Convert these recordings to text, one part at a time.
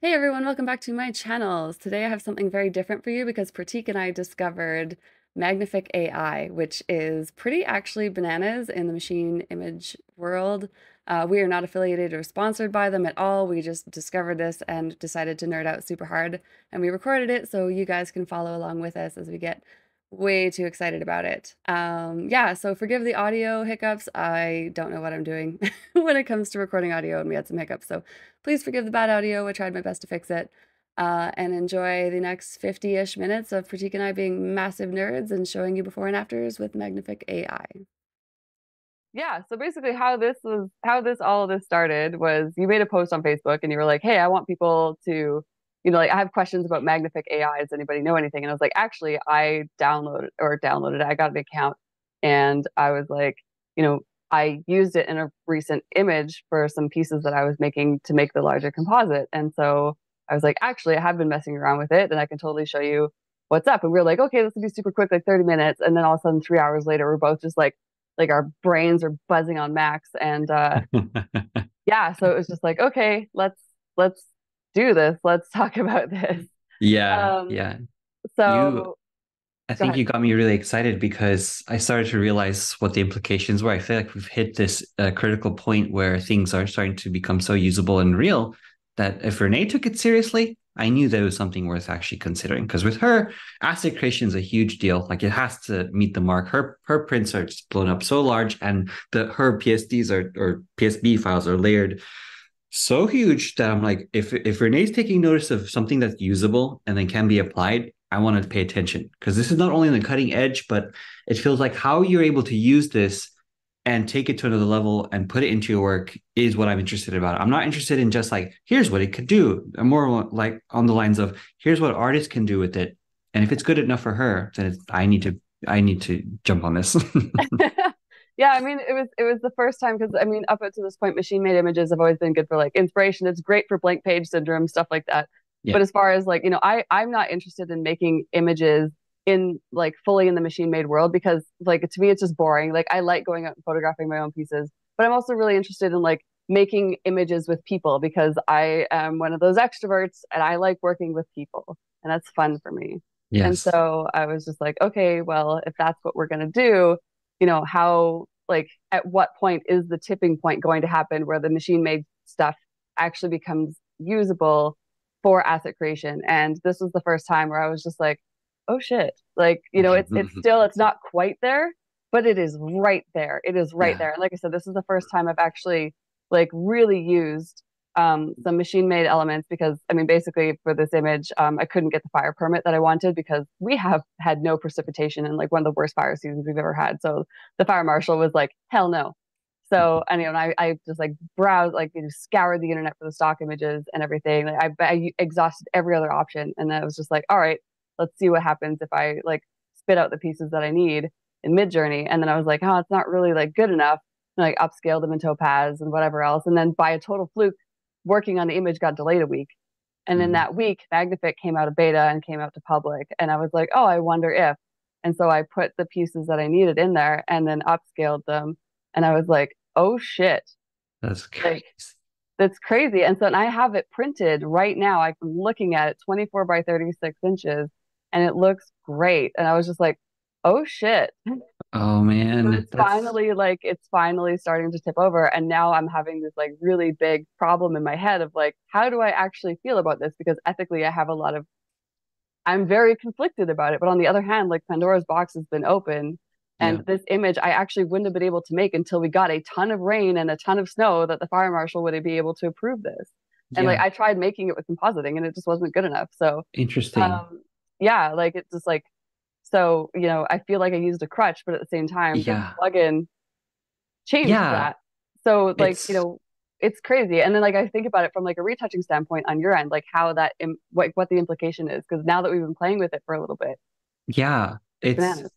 Hey everyone, welcome back to my channels. Today I have something very different for you because Pratik and I discovered Magnific AI, which is pretty actually bananas in the machine image world. Uh, we are not affiliated or sponsored by them at all. We just discovered this and decided to nerd out super hard and we recorded it so you guys can follow along with us as we get way too excited about it. Um, yeah, so forgive the audio hiccups. I don't know what I'm doing when it comes to recording audio, and we had some hiccups. So please forgive the bad audio. I tried my best to fix it. Uh, and enjoy the next 50 ish minutes of Pratik and I being massive nerds and showing you before and afters with Magnific AI. Yeah, so basically how this was how this all of this started was you made a post on Facebook and you were like, "Hey, I want people to you know, like I have questions about Magnific AI. Does anybody know anything? And I was like, actually, I downloaded or downloaded it. I got an account and I was like, you know, I used it in a recent image for some pieces that I was making to make the larger composite. And so I was like, actually, I have been messing around with it and I can totally show you what's up. And we were like, okay, this will be super quick, like 30 minutes. And then all of a sudden, three hours later, we're both just like, like our brains are buzzing on max. And uh, yeah, so it was just like, okay, let's let's do this. Let's talk about this. Yeah. Um, yeah. So you, I think you got me really excited because I started to realize what the implications were. I feel like we've hit this uh, critical point where things are starting to become so usable and real that if Renee took it seriously, I knew that was something worth actually considering. Because with her, asset creation is a huge deal. Like it has to meet the mark. Her her prints are just blown up so large, and the her PSDs are or PSB files are layered so huge that I'm like, if if Renee's taking notice of something that's usable and then can be applied, I want to pay attention because this is not only on the cutting edge, but it feels like how you're able to use this and take it to another level and put it into your work is what I'm interested about. I'm not interested in just like here's what it could do. I'm more like on the lines of here's what artists can do with it, and if it's good enough for her, then I need to I need to jump on this. yeah i mean it was it was the first time because i mean up to this point machine made images have always been good for like inspiration it's great for blank page syndrome stuff like that yeah. but as far as like you know i i'm not interested in making images in like fully in the machine made world because like to me it's just boring like i like going out and photographing my own pieces but i'm also really interested in like making images with people because i am one of those extroverts and i like working with people and that's fun for me yes. and so i was just like okay well if that's what we're going to do you know how like at what point is the tipping point going to happen where the machine made stuff actually becomes usable for asset creation? And this was the first time where i was just like oh shit. Like you know it's it's still it's not quite there but it is right there. It is right yeah. there. And like i said this is the first time i've actually like really used um, some machine made elements because I mean, basically for this image, um, I couldn't get the fire permit that I wanted because we have had no precipitation and like one of the worst fire seasons we've ever had. So the fire marshal was like, hell no. So and you know, I, I just like browsed, like you know, scoured the internet for the stock images and everything. Like I, I exhausted every other option, and then I was just like, all right, let's see what happens if I like spit out the pieces that I need in Midjourney. And then I was like, oh, it's not really like good enough. And, like upscale them in Topaz and whatever else. And then by a total fluke, working on the image got delayed a week. And then mm-hmm. that week, Magnific came out of beta and came out to public. And I was like, oh, I wonder if. And so I put the pieces that I needed in there and then upscaled them. And I was like, oh shit. That's crazy. Like, that's crazy. And so and I have it printed right now. I'm looking at it 24 by 36 inches and it looks great. And I was just like, oh shit. Oh man. it's That's... finally like it's finally starting to tip over. And now I'm having this like really big problem in my head of like, how do I actually feel about this? Because ethically I have a lot of I'm very conflicted about it. But on the other hand, like Pandora's box has been open. And yeah. this image I actually wouldn't have been able to make until we got a ton of rain and a ton of snow that the fire marshal would be able to approve this. And yeah. like I tried making it with compositing and it just wasn't good enough. So interesting. Um, yeah, like it's just like so, you know, I feel like I used a crutch, but at the same time, yeah. the plugin changed yeah. that. So, like, it's... you know, it's crazy. And then, like, I think about it from like a retouching standpoint on your end, like how that, Im- what what the implication is, because now that we've been playing with it for a little bit, yeah, it's bananas.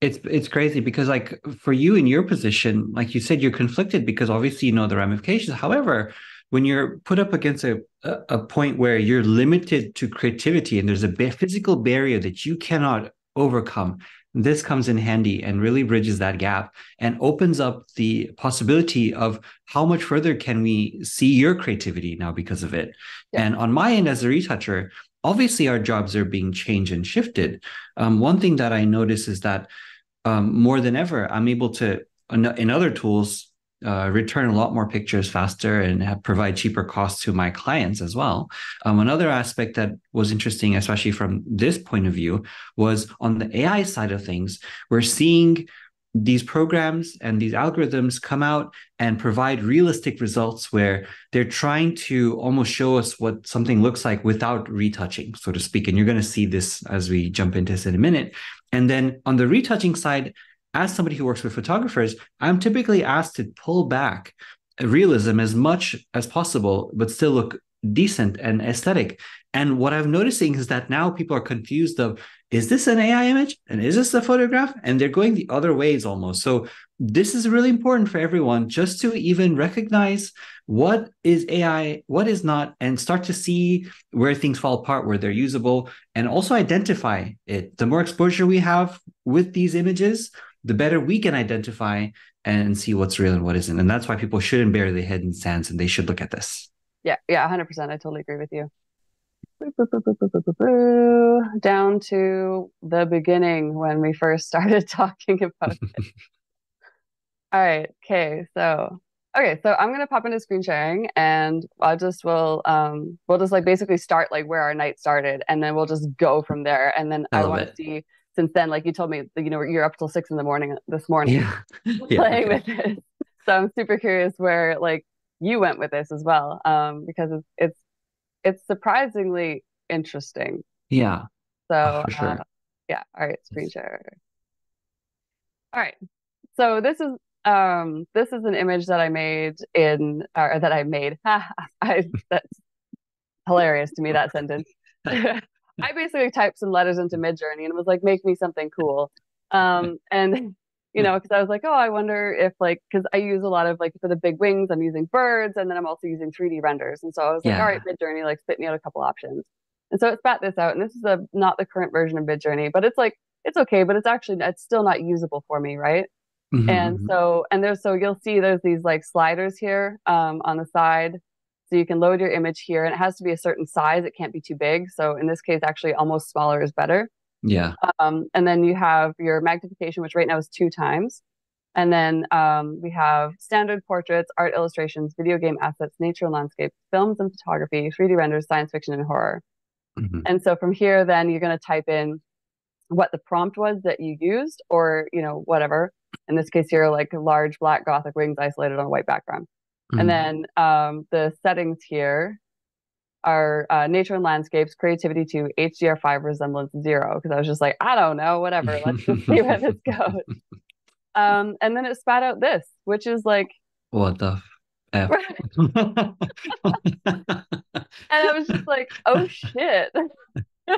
it's it's crazy because like for you in your position, like you said, you're conflicted because obviously you know the ramifications. However, when you're put up against a, a point where you're limited to creativity and there's a physical barrier that you cannot overcome this comes in handy and really bridges that gap and opens up the possibility of how much further can we see your creativity now because of it. Yeah. And on my end as a retoucher, obviously our jobs are being changed and shifted. Um, one thing that I notice is that um, more than ever, I'm able to in other tools uh, return a lot more pictures faster and have, provide cheaper costs to my clients as well. Um, another aspect that was interesting, especially from this point of view, was on the AI side of things. We're seeing these programs and these algorithms come out and provide realistic results where they're trying to almost show us what something looks like without retouching, so to speak. And you're going to see this as we jump into this in a minute. And then on the retouching side, as somebody who works with photographers, I'm typically asked to pull back realism as much as possible, but still look decent and aesthetic. And what I'm noticing is that now people are confused of is this an AI image and is this a photograph? And they're going the other ways almost. So this is really important for everyone just to even recognize what is AI, what is not, and start to see where things fall apart, where they're usable, and also identify it. The more exposure we have with these images, the better we can identify and see what's real and what isn't. And that's why people shouldn't bury their head in sands and they should look at this. Yeah, yeah, 100%. I totally agree with you. Down to the beginning when we first started talking about it. All right. Okay. So, okay. So I'm gonna pop into screen sharing, and I just will um we'll just like basically start like where our night started, and then we'll just go from there. And then I, I want to see since then, like you told me, you know, you're up till six in the morning this morning yeah. yeah. playing with this. So I'm super curious where like you went with this as well, um, because it's it's it's surprisingly interesting. Yeah. So oh, sure. uh, yeah. All right, screen share. All right. So this is um this is an image that I made in or that I made. I that's hilarious to me that sentence. I basically typed some letters into Midjourney and it was like, make me something cool. Um, and you know, because I was like, oh, I wonder if like, because I use a lot of like for the big wings, I'm using birds, and then I'm also using 3D renders. And so I was like, yeah. all right, Midjourney, like spit me out a couple options. And so it spat this out, and this is a not the current version of Midjourney, but it's like it's okay, but it's actually it's still not usable for me, right? Mm-hmm. And mm-hmm. so and there's so you'll see there's these like sliders here um, on the side so you can load your image here and it has to be a certain size. It can't be too big. So in this case, actually almost smaller is better. Yeah. Um, and then you have your magnification, which right now is two times. And then um, we have standard portraits, art illustrations, video game assets, nature and landscape, films and photography, 3D renders, science fiction, and horror. Mm-hmm. And so from here, then you're going to type in what the prompt was that you used, or you know whatever. In this case here, like large black gothic wings isolated on a white background. Mm-hmm. And then um, the settings here are uh, nature and landscapes, creativity to HDR5 resemblance zero. Because I was just like, I don't know, whatever. Let's just see where this goes. Um, and then it spat out this, which is like, what the f? and I was just like, oh shit.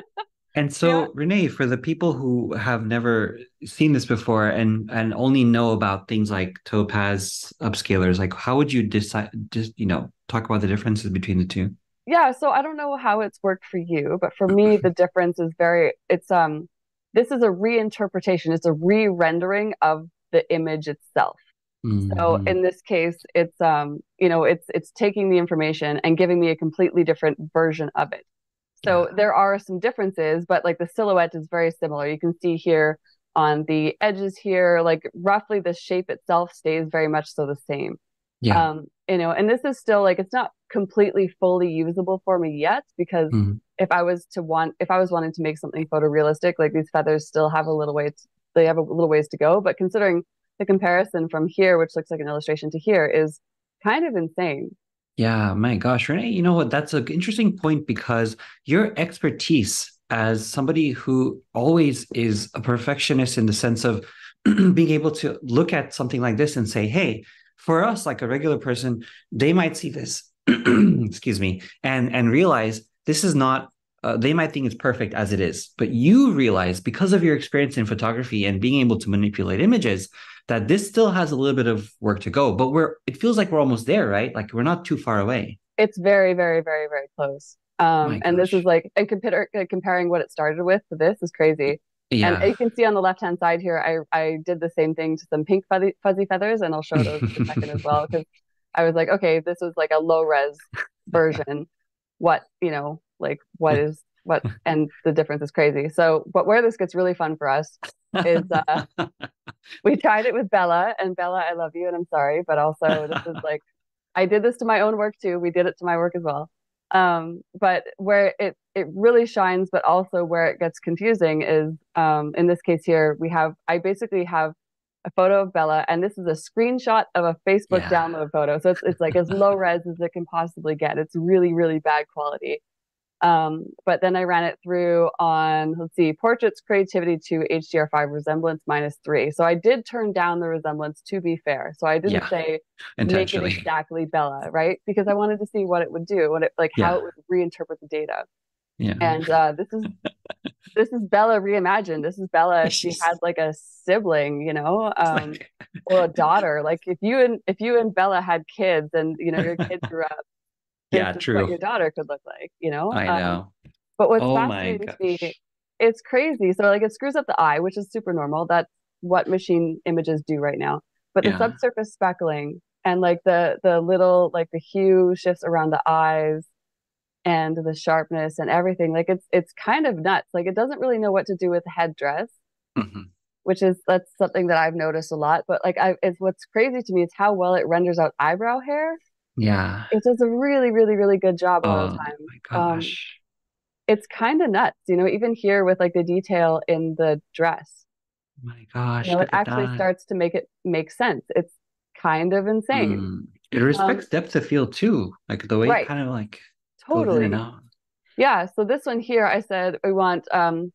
And so, yeah. Renee, for the people who have never seen this before and and only know about things like Topaz upscalers, like how would you decide? Just you know, talk about the differences between the two. Yeah, so I don't know how it's worked for you, but for me, the difference is very. It's um, this is a reinterpretation. It's a re-rendering of the image itself. Mm-hmm. So in this case, it's um, you know, it's it's taking the information and giving me a completely different version of it. So there are some differences, but like the silhouette is very similar. You can see here on the edges here, like roughly the shape itself stays very much so the same. Yeah. Um, you know, and this is still like it's not completely fully usable for me yet because mm-hmm. if I was to want if I was wanting to make something photorealistic, like these feathers still have a little way to, they have a little ways to go. But considering the comparison from here, which looks like an illustration to here, is kind of insane. Yeah, my gosh, Renee, you know what? That's an interesting point because your expertise as somebody who always is a perfectionist in the sense of being able to look at something like this and say, hey, for us, like a regular person, they might see this, excuse me, and and realize this is not uh, they might think it's perfect as it is, but you realize because of your experience in photography and being able to manipulate images that this still has a little bit of work to go, but we're it feels like we're almost there, right? Like we're not too far away. It's very, very, very, very close. Um, and this is like and compare, comparing what it started with to this is crazy. Yeah. And you can see on the left hand side here, I, I did the same thing to some pink fuzzy, fuzzy feathers, and I'll show those in a second as well. Because I was like, okay, this was like a low res version. What, you know, like what is what, and the difference is crazy. So, but where this gets really fun for us is uh, we tried it with Bella, and Bella, I love you, and I'm sorry, but also this is like, I did this to my own work too. We did it to my work as well. Um, but where it it really shines, but also where it gets confusing is um, in this case here, we have I basically have a photo of Bella, and this is a screenshot of a Facebook yeah. download photo. So it's it's like as low res as it can possibly get. It's really really bad quality. Um, but then I ran it through on, let's see, portraits, creativity to HDR5 resemblance minus three. So I did turn down the resemblance to be fair. So I didn't yeah, say make it exactly Bella, right? Because I wanted to see what it would do, what it like yeah. how it would reinterpret the data. Yeah. And uh, this is this is Bella reimagined. This is Bella. She had like a sibling, you know, um, or a daughter. Like if you and if you and Bella had kids, and you know your kids grew up, yeah, true. What your daughter could look like, you know. I um, know. Um, but what's oh fascinating to me, it's crazy. So like it screws up the eye, which is super normal. That's what machine images do right now. But the yeah. subsurface speckling and like the the little like the hue shifts around the eyes and the sharpness and everything like it's it's kind of nuts like it doesn't really know what to do with headdress mm-hmm. which is that's something that i've noticed a lot but like i it's what's crazy to me is how well it renders out eyebrow hair yeah. It does a really, really, really good job all the oh time. my um, gosh. Um, it's kind of nuts, you know, even here with like the detail in the dress. Oh my gosh. You know, it actually that. starts to make it make sense. It's kind of insane. Mm. It respects um, depth of field too. Like the way right. kind of like totally. Yeah. So this one here, I said we want um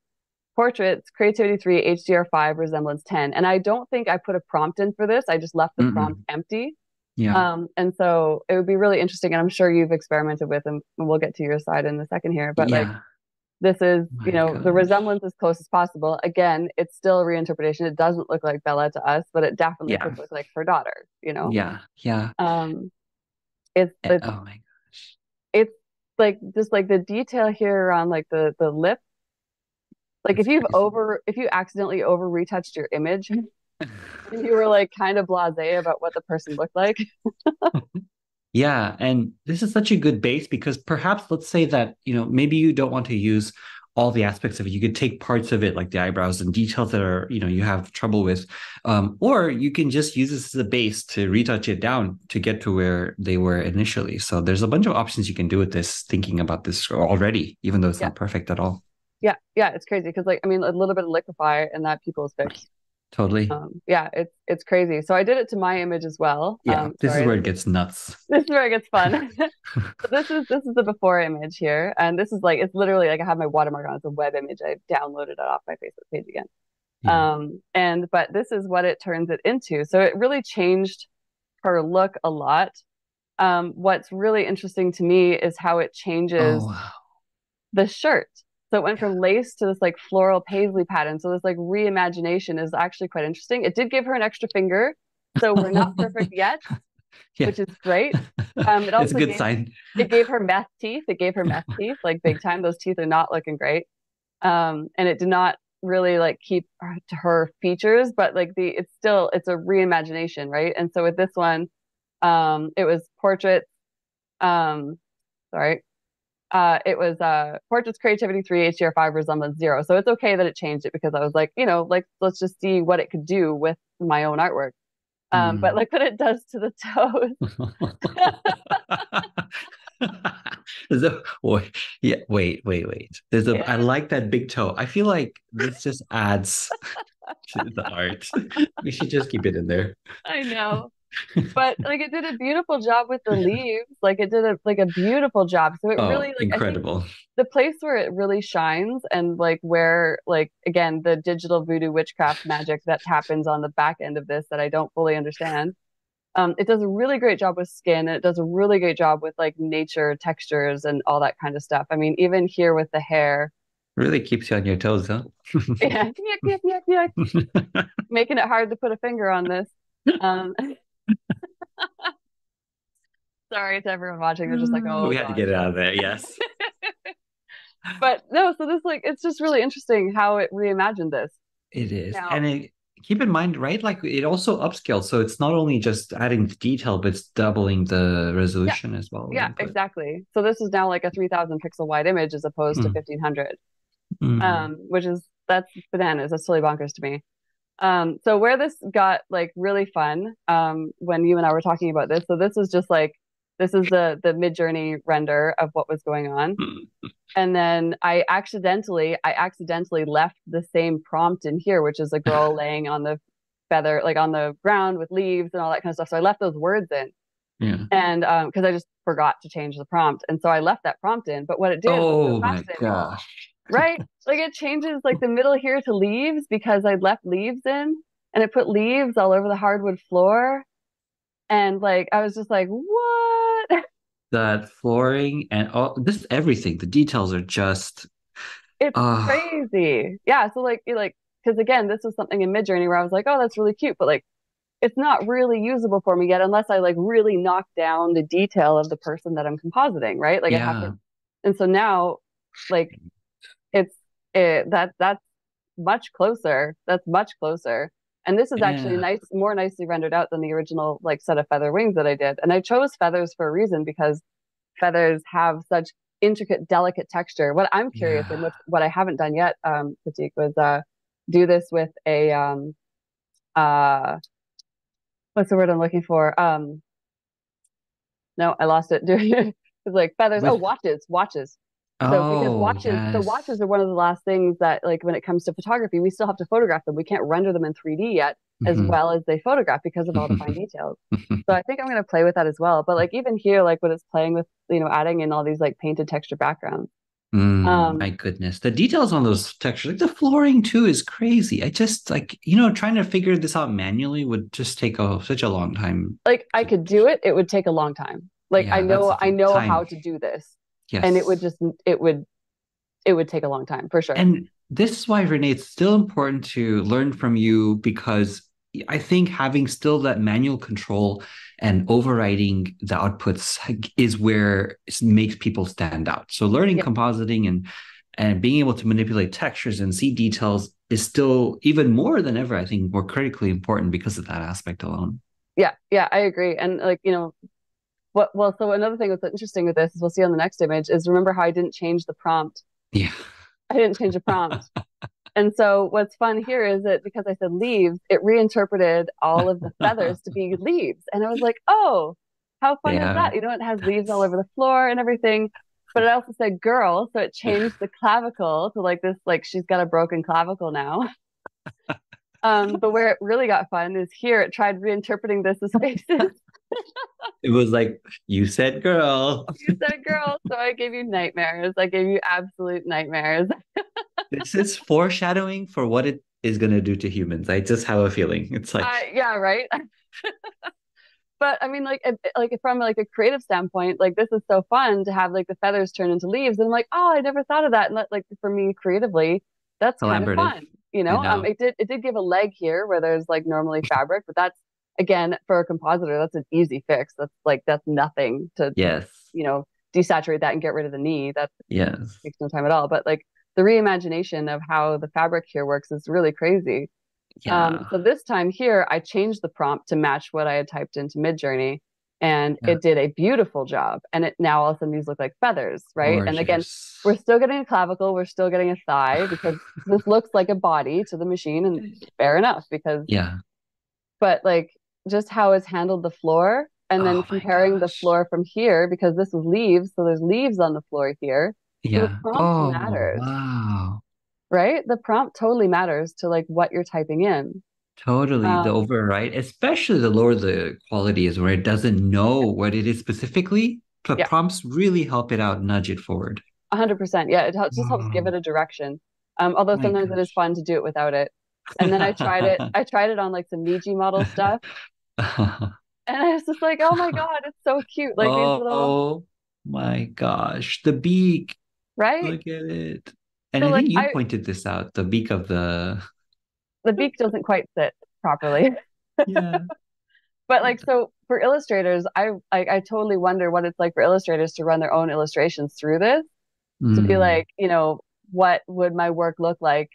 portraits, creativity three, HDR five, resemblance 10. And I don't think I put a prompt in for this. I just left the Mm-mm. prompt empty. Yeah. Um, and so it would be really interesting, and I'm sure you've experimented with and we'll get to your side in a second here. But yeah. like, this is, oh you know, gosh. the resemblance as close as possible. Again, it's still a reinterpretation. It doesn't look like Bella to us, but it definitely yeah. could look like her daughter. You know? Yeah. Yeah. Um, it's, eh, it's oh my gosh, it's like just like the detail here around like the the lip. Like That's if you've crazy. over if you accidentally over retouched your image you were like kind of blasé about what the person looked like. yeah, and this is such a good base because perhaps let's say that, you know, maybe you don't want to use all the aspects of it. You could take parts of it, like the eyebrows and details that are, you know, you have trouble with, um, or you can just use this as a base to retouch it down to get to where they were initially. So there's a bunch of options you can do with this, thinking about this already, even though it's yeah. not perfect at all. Yeah, yeah, it's crazy because, like, I mean, a little bit of liquify and that people's fix Totally. Um, yeah, it's it's crazy. So I did it to my image as well. Yeah, um, this sorry. is where it gets nuts. This is where it gets fun. so this is this is the before image here, and this is like it's literally like I have my watermark on. It's a web image. I downloaded it off my Facebook page again. Yeah. Um, and but this is what it turns it into. So it really changed her look a lot. Um, what's really interesting to me is how it changes oh, wow. the shirt. So it went from lace to this like floral paisley pattern. So this like reimagination is actually quite interesting. It did give her an extra finger. So we're not perfect yet, yeah. which is great. Um, it also it's a good gave, sign. It gave her meth teeth. It gave her meth teeth, like big time. Those teeth are not looking great. Um, and it did not really like keep to her features, but like the it's still it's a reimagination, right? And so with this one, um, it was portraits. Um, sorry, uh, it was uh, Portraits Creativity 3, HDR5 Resemblance 0. So it's okay that it changed it because I was like, you know, like, let's just see what it could do with my own artwork. Um, mm. But look what it does to the toes. Wait, yeah, wait, wait, wait. There's a. Yeah. I like that big toe. I feel like this just adds to the art. we should just keep it in there. I know but like it did a beautiful job with the leaves. Like it did a like a beautiful job. So it oh, really like incredible. The place where it really shines and like where like again the digital voodoo witchcraft magic that happens on the back end of this that I don't fully understand. Um, it does a really great job with skin. it does a really great job with like nature textures and all that kind of stuff. I mean, even here with the hair, really keeps you on your toes, huh? yeah, yuck, yuck, yuck, yuck. making it hard to put a finger on this. Um, Sorry to everyone watching. They're just like, oh, we had to get it out of there. Yes. but no, so this like it's just really interesting how it reimagined this. It is, now, and it, keep in mind, right? Like it also upscales, so it's not only just adding the detail, but it's doubling the resolution yeah. as well. Yeah, but... exactly. So this is now like a three thousand pixel wide image as opposed mm. to hmm. fifteen hundred, mm. um, which is that's bananas. That's totally bonkers to me. Um, so where this got like really fun, um, when you and I were talking about this, so this was just like this is the the Midjourney render of what was going on, and then I accidentally I accidentally left the same prompt in here, which is a girl laying on the feather like on the ground with leaves and all that kind of stuff. So I left those words in. Yeah. And um because I just forgot to change the prompt. And so I left that prompt in. But what it did Oh my gosh. right? like it changes like the middle here to leaves because I left leaves in and it put leaves all over the hardwood floor. And like I was just like, what? That flooring and all this everything, the details are just it's uh... crazy. Yeah. So like like because again, this was something in Midjourney where I was like, oh, that's really cute, but like it's not really usable for me yet unless I like really knock down the detail of the person that I'm compositing, right? Like yeah. I have to and so now like it's it, that that's much closer. That's much closer. And this is actually nice, more nicely rendered out than the original like set of feather wings that I did. And I chose feathers for a reason because feathers have such intricate, delicate texture. What I'm curious yeah. and what, what I haven't done yet, um, Pratik, was uh, do this with a um, uh, what's the word I'm looking for? Um, no, I lost it. It. It's like feathers. Oh, watches, watches. So oh, because watches, yes. the watches are one of the last things that, like, when it comes to photography, we still have to photograph them. We can't render them in 3D yet, mm-hmm. as well as they photograph because of all the fine details. so I think I'm going to play with that as well. But like even here, like when it's playing with, you know, adding in all these like painted texture backgrounds. Mm, um, my goodness, the details on those textures, like the flooring too, is crazy. I just like you know trying to figure this out manually would just take a such a long time. Like I could do it, it would take a long time. Like yeah, I know, I know time. how to do this Yes. And it would just it would it would take a long time for sure. And this is why Renee, it's still important to learn from you because I think having still that manual control and overriding the outputs is where it makes people stand out. So learning yeah. compositing and and being able to manipulate textures and see details is still even more than ever, I think, more critically important because of that aspect alone. Yeah, yeah, I agree. And like, you know, what well so another thing that's interesting with this is we'll see on the next image is remember how i didn't change the prompt? Yeah. I didn't change the prompt. And so what's fun here is that because i said leaves it reinterpreted all of the feathers to be leaves. And i was like oh how fun yeah. is that? You know it has leaves all over the floor and everything. But it also said girl so it changed the clavicle to like this like she's got a broken clavicle now. Um but where it really got fun is here it tried reinterpreting this as faces it was like you said girl. You said girl so i gave you nightmares. I gave you absolute nightmares. This is foreshadowing for what it is going to do to humans. I just have a feeling. It's like uh, yeah right? But i mean like like from like a creative standpoint like this is so fun to have like the feathers turn into leaves and i'm like oh i never thought of that. And that, like for me creatively that's kind of fun you know? know. Um it did it did give a leg here where there's like normally fabric but that's again for a compositor that's an easy fix. That's like that's nothing to yes. you know desaturate that and get rid of the knee. That yes. takes no time at all. But like the reimagination of how the fabric here works is really crazy. Yeah. Um, so this time here i changed the prompt to match what i had typed into midjourney and yeah. it did a beautiful job. And it now all of a sudden these look like feathers right? Gorgeous. and again we're still getting a clavicle we're still getting a thigh because this looks like a body to the machine and fair enough because yeah. but like just how it's handled the floor and then oh comparing the floor from here because this is leaves so there's leaves on the floor here. Yeah the prompt oh, matters. wow. Right? The prompt totally matters to like what you're typing in. Totally. Um, the override especially the lower the quality is where it doesn't know what it is specifically but yeah. prompts really help it out nudge it forward. 100% yeah it helps, just helps give it a direction. Um, although sometimes it is fun to do it without it. And then I tried it. I tried it on like some Niji model stuff, and I was just like, oh my god, it's so cute. Like oh, these little. Oh my gosh, the beak. Right. Look at it. And so, I think you I... pointed this out. The beak of the. The beak doesn't quite sit properly. Yeah. but like so for illustrators, I, I I totally wonder what it's like for illustrators to run their own illustrations through this. mm. to be mm. like, you know, what would my work look like,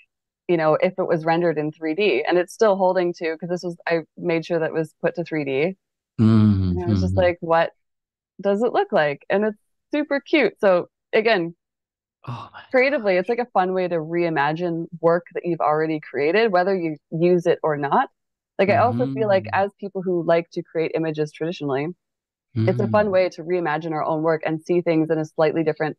you know, if it was rendered in 3D? And it's still holding to because this was I made sure that was put to 3D. Mm-hmm. And I was just mm-hmm. like, what does it look like? And it's super cute. So again, oh creatively, God. it's like a fun way to reimagine work that you've already created, whether you use it or not. Like. I also feel like mm-hmm. as people who like to create images traditionally, mm-hmm. it's a fun mm-hmm. way to reimagine our own work and see things in a slightly different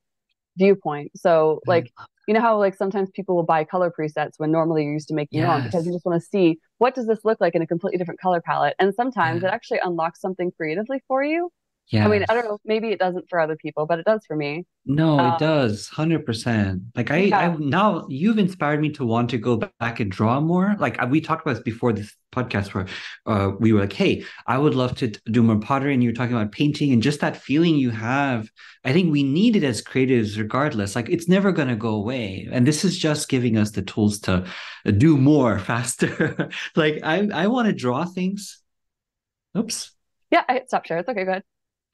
viewpoint. So like you know how like sometimes people will buy color presets when normally you're used to making yes. your own because you just want to see what does this look like in a completely different color palette. And sometimes yeah. it actually unlocks something creatively for you yeah. I mean, I don't know. Maybe it doesn't for other people, but it does for me. No, um, it does. Hundred percent. Like I, yeah. I now you've inspired me to want to go back and draw more. Like we talked about this before this podcast, where uh, we were like, "Hey, I would love to do more pottery," and you were talking about painting and just that feeling you have. I think we need it as creatives, regardless. Like it's never going to go away, and this is just giving us the tools to do more faster. like I, I want to draw things. Oops. Yeah, I stop share. It's okay. Go ahead.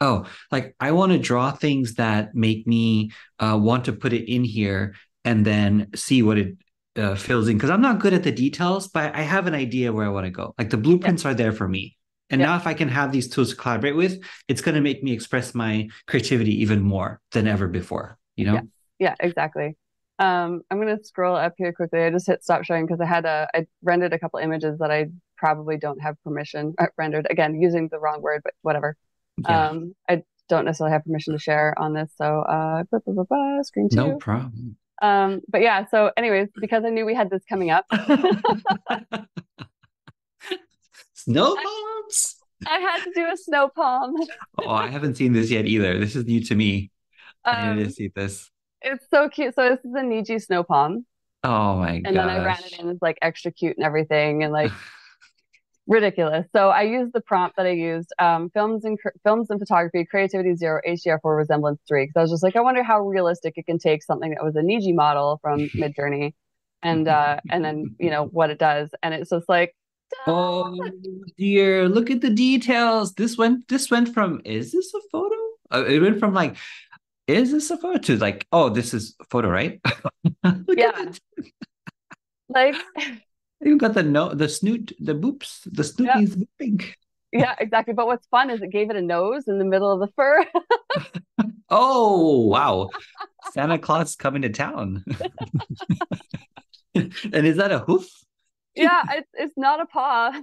Oh, like I want to draw things that make me uh, want to put it in here and then see what it uh, fills in. Because I'm not good at the details, but I have an idea where I want to go. Like the blueprints yeah. are there for me. And yeah. now, if I can have these tools to collaborate with, it's going to make me express my creativity even more than ever before. You know? Yeah, yeah exactly. Um, I'm going to scroll up here quickly. I just hit stop sharing because I had a I rendered a couple images that I probably don't have permission uh, rendered again using the wrong word, but whatever. Yeah. Um, I don't necessarily have permission to share on this, so uh, blah, blah, blah, screen two. No problem. Um, but yeah, so anyways, because I knew we had this coming up. snow Poms. I, I had to do a snow Pom. oh, I haven't seen this yet either. This is new to me. Um, I need to um, see this. It's so cute. So this is a Niji snow Pom. Oh my god. And then I ran it in as like extra cute and everything, and like ridiculous. So I used the prompt that I used, um, films and films and photography, creativity zero, HDR4 resemblance three. Because I was just like, I wonder how realistic it can take something that was a Niji model from Midjourney, and uh, and then you know what it does, and it's just like. Oh dear! Look at the details. This went. This went from. Is this a photo? Uh, it went from like, is this a photo to like, oh, this is photo, right? yeah. like you got the no, the snoot, the boops, the snooty's yeah. booping. Yeah, exactly. But what's fun is it gave it a nose in the middle of the fur. oh wow, Santa Claus coming to town. and is that a hoof? Yeah, it's it's not a paw.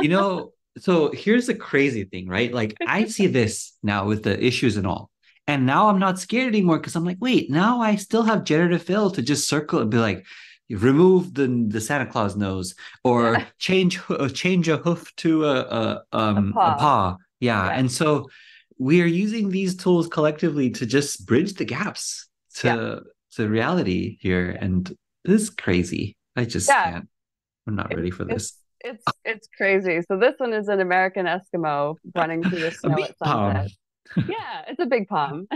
you know, so here's the crazy thing, right? Like I see this now with the issues and all. And now I'm not scared anymore because I'm like, wait, now I still have generative fill to just circle and be like, remove the the Santa Claus nose or yeah. change uh, change a hoof to a a, um, a, paw. a paw. Yeah. yeah. and so we are using these tools collectively to just bridge the gaps to yeah. to reality here, and this is crazy. I just can't. I'm not ready for this. It's, it's it's crazy. So this one is an American Eskimo running through the snow at sunset yeah, it's a big Pom.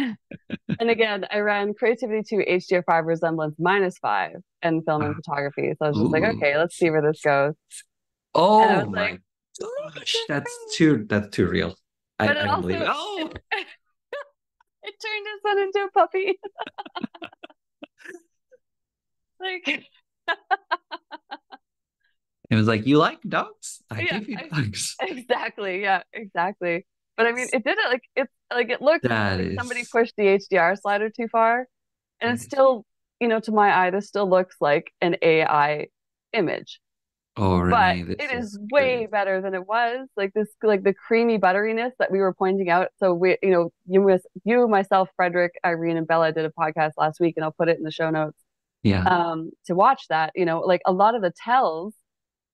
and again, I ran creativity to HDR5 resemblance minus five and film and ah. photography. So I was just Ooh. like, okay, let's see where this goes. Oh my like, gosh, that's too that's too real. I, I don't also, believe it. Oh, it, it turned his son into a puppy. like it was like, you like dogs? I yeah, give you dogs. Exactly. Yeah, exactly. But I mean, it did it like it's like it looked like is... somebody pushed the HDR slider too far, and it's still, you know, to my eye, this still looks like an AI image. Oh, Renee, but it is, is way better than it was. Like this, like the creamy butteriness that we were pointing out. So we, you know, you, you, myself, Frederick, Irene, and Bella did a podcast last week, and I'll put it in the show notes. Yeah. Um, to watch that, you know, like a lot of the tells